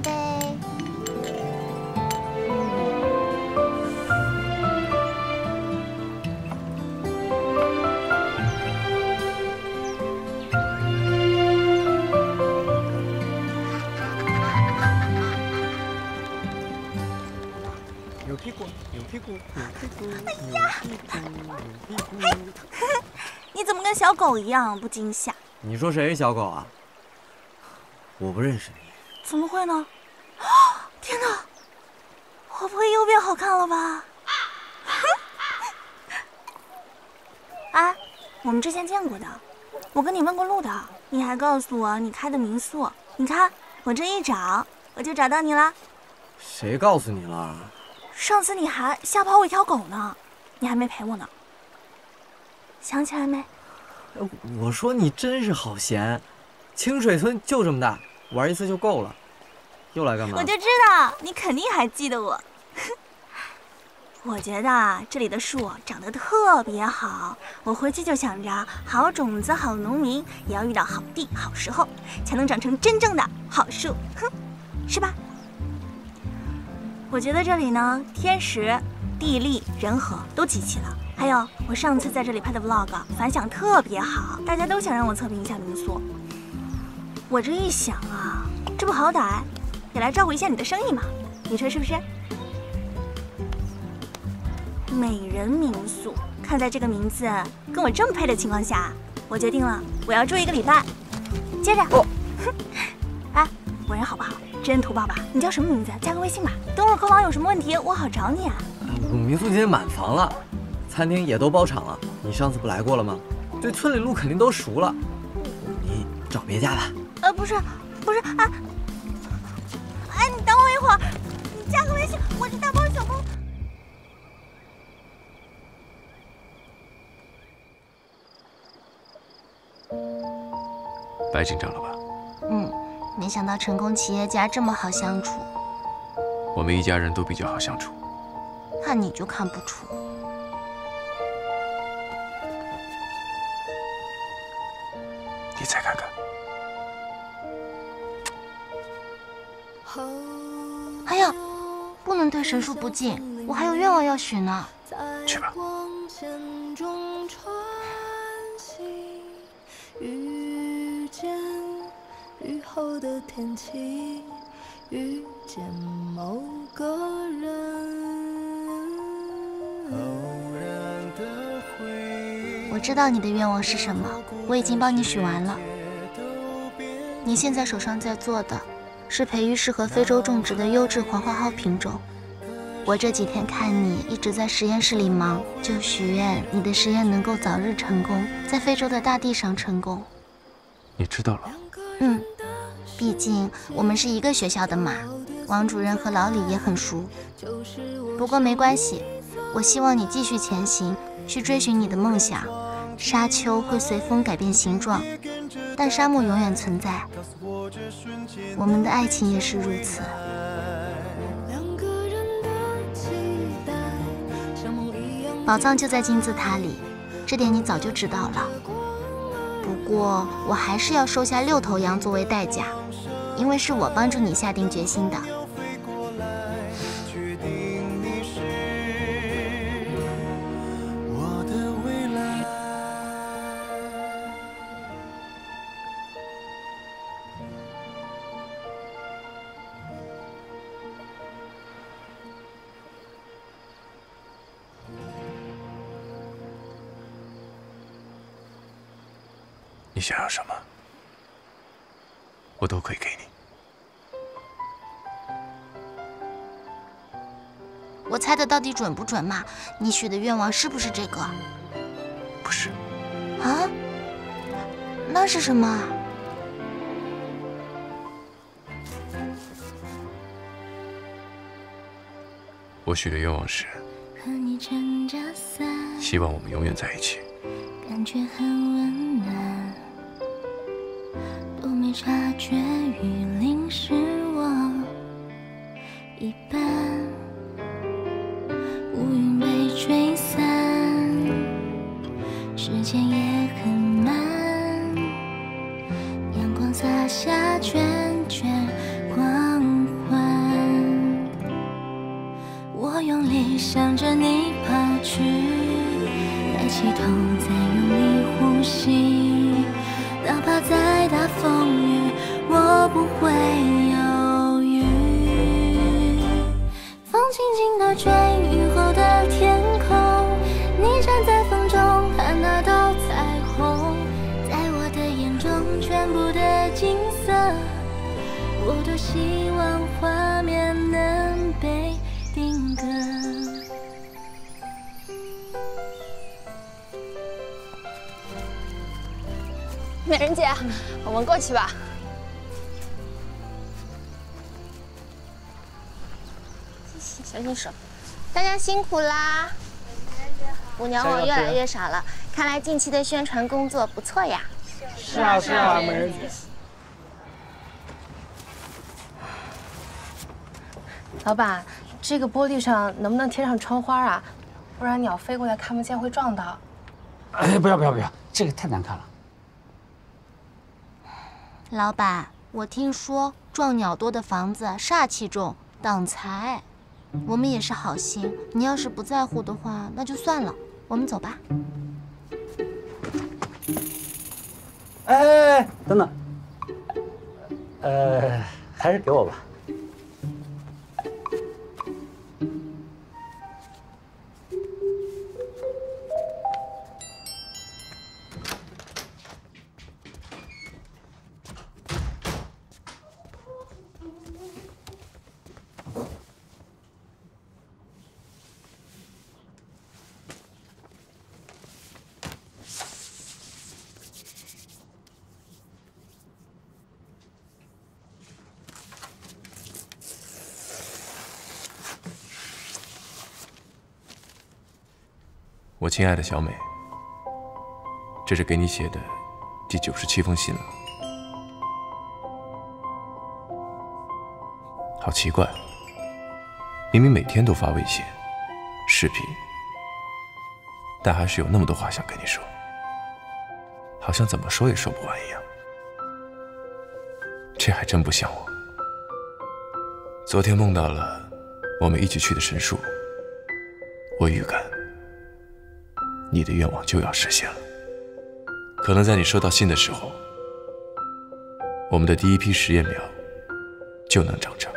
哎呀！嘿，你怎么跟小狗一样不惊吓？你说谁是小狗啊？我不认识你。怎么会呢？天哪！我不会又变好看了吧？啊，我们之前见过的，我跟你问过路的，你还告诉我你开的民宿。你看，我这一找，我就找到你了。谁告诉你了？上次你还吓跑我一条狗呢，你还没陪我呢。想起来没？我说你真是好闲，清水村就这么大，玩一次就够了，又来干嘛？我就知道你肯定还记得我。我觉得这里的树长得特别好，我回去就想着，好种子、好农民也要遇到好地、好时候，才能长成真正的好树，哼，是吧？我觉得这里呢，天时、地利、人和都集齐了。还有，我上次在这里拍的 vlog 反响特别好，大家都想让我测评一下民宿。我这一想啊，这不好歹也来照顾一下你的生意嘛，你说是不是？美人民宿，看在这个名字跟我这么配的情况下，我决定了，我要住一个礼拜。接着，哎，我人好不好？真图爸爸，你叫什么名字？加个微信吧。等会儿客房有什么问题，我好找你啊。我们民宿今天满房了，餐厅也都包场了。你上次不来过了吗？对村里路肯定都熟了。你找别家吧。呃，不是，不是，啊，哎，你等我一会儿，你加个微信，我是大包小包。白紧张了吧？嗯。没想到成功企业家这么好相处，我们一家人都比较好相处，怕你就看不出。你再看看。哎呀，不能对神树不敬，我还有愿望要许呢。去吧。雨后的天气，遇见某个人。我知道你的愿望是什么，我已经帮你许完了。你现在手上在做的，是培育适合非洲种植的优质黄花蒿品种。我这几天看你一直在实验室里忙，就许愿你的实验能够早日成功，在非洲的大地上成功。你知道了？嗯，毕竟我们是一个学校的嘛，王主任和老李也很熟。不过没关系，我希望你继续前行，去追寻你的梦想。沙丘会随风改变形状，但沙漠永远存在。我们的爱情也是如此。宝藏就在金字塔里，这点你早就知道了。不过我还是要收下六头羊作为代价，因为是我帮助你下定决心的。你想要什么，我都可以给你。我猜的到底准不准嘛？你许的愿望是不是这个？不是。啊？那是什么？我许的愿望是，希望我们永远在一起。感觉很温暖，都没察觉雨淋湿我一半，圈圈光环，我用力向着你跑去，抬起头再。用力呼吸，哪怕再大风雨，我不会犹豫。风轻轻地吹，希望画面能被定格。美人姐，我们过去吧。小心手，大家辛苦啦！舞娘网越来越少了，看来近期的宣传工作不错呀。是啊是啊，美人姐。老板，这个玻璃上能不能贴上窗花啊？不然鸟飞过来看不见会撞到。哎，不要不要不要，这个太难看了。老板，我听说撞鸟多的房子煞气重，挡财。我们也是好心，你要是不在乎的话，那就算了。我们走吧。哎哎哎，等等，呃，还是给我吧。我亲爱的小美，这是给你写的第九十七封信了。好奇怪，明明每天都发微信、视频，但还是有那么多话想跟你说，好像怎么说也说不完一样。这还真不像我。昨天梦到了我们一起去的神树，我预感你的愿望就要实现了。可能在你收到信的时候，我们的第一批实验苗就能长成。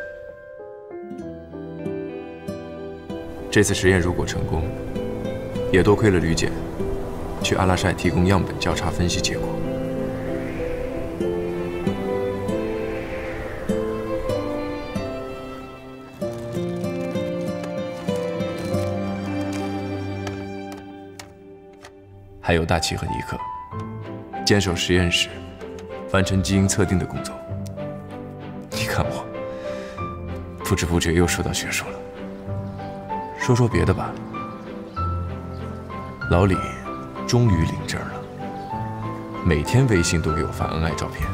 这次实验如果成功，也多亏了吕姐去阿拉善提供样本交叉分析结果。大齐和尼克坚守实验室，完成基因测定的工作。你看我，不知不觉又说到学术了。说说别的吧。老李终于领证了，每天微信都给我发恩爱照片。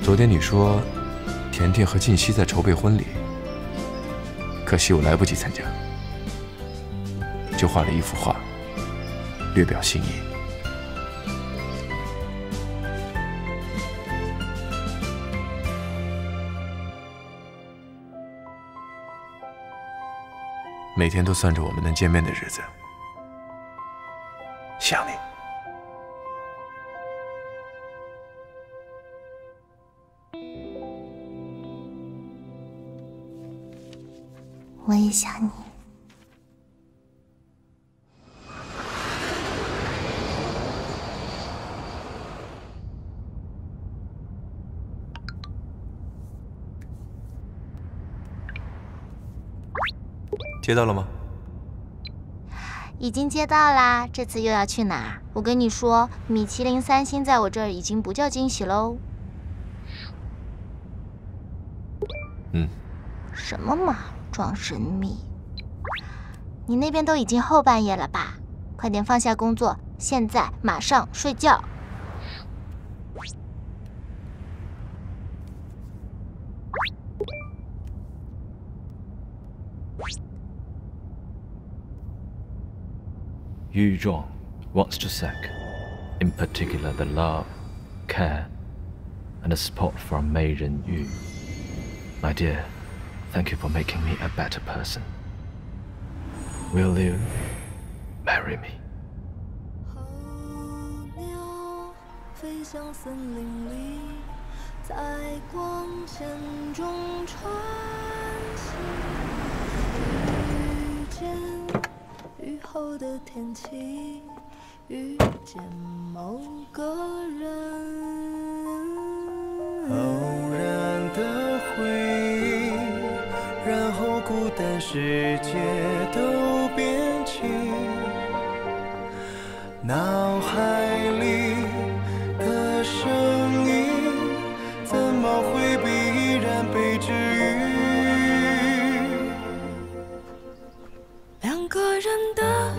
昨天你说甜甜和静熙在筹备婚礼，可惜我来不及参加。就画了一幅画，略表心意。每天都算着我们能见面的日子，想你。我也想你。接到了吗？已经接到啦。这次又要去哪儿？我跟你说，米其林三星在我这儿已经不叫惊喜喽。嗯。什么嘛，装神秘。你那边都已经后半夜了吧？快点放下工作，现在马上睡觉。Yu Zhuang wants to sack, in particular the love, care, and the support from Mei Ren Yu. My dear, thank you for making me a better person. Will you marry me? 飞向森林里，在光线中穿行， 后的天气，遇见某个人。偶然的回忆，然后孤单世界都变晴。脑海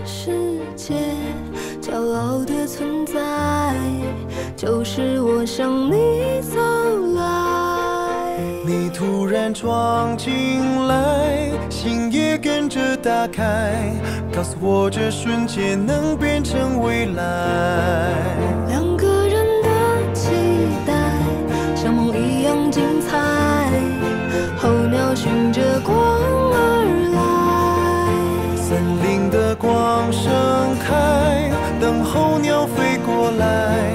世界，骄傲的存在，就是我向你走来。你突然闯进来，心也跟着打开，告诉我这瞬间能变成未来。等候鸟飞过来，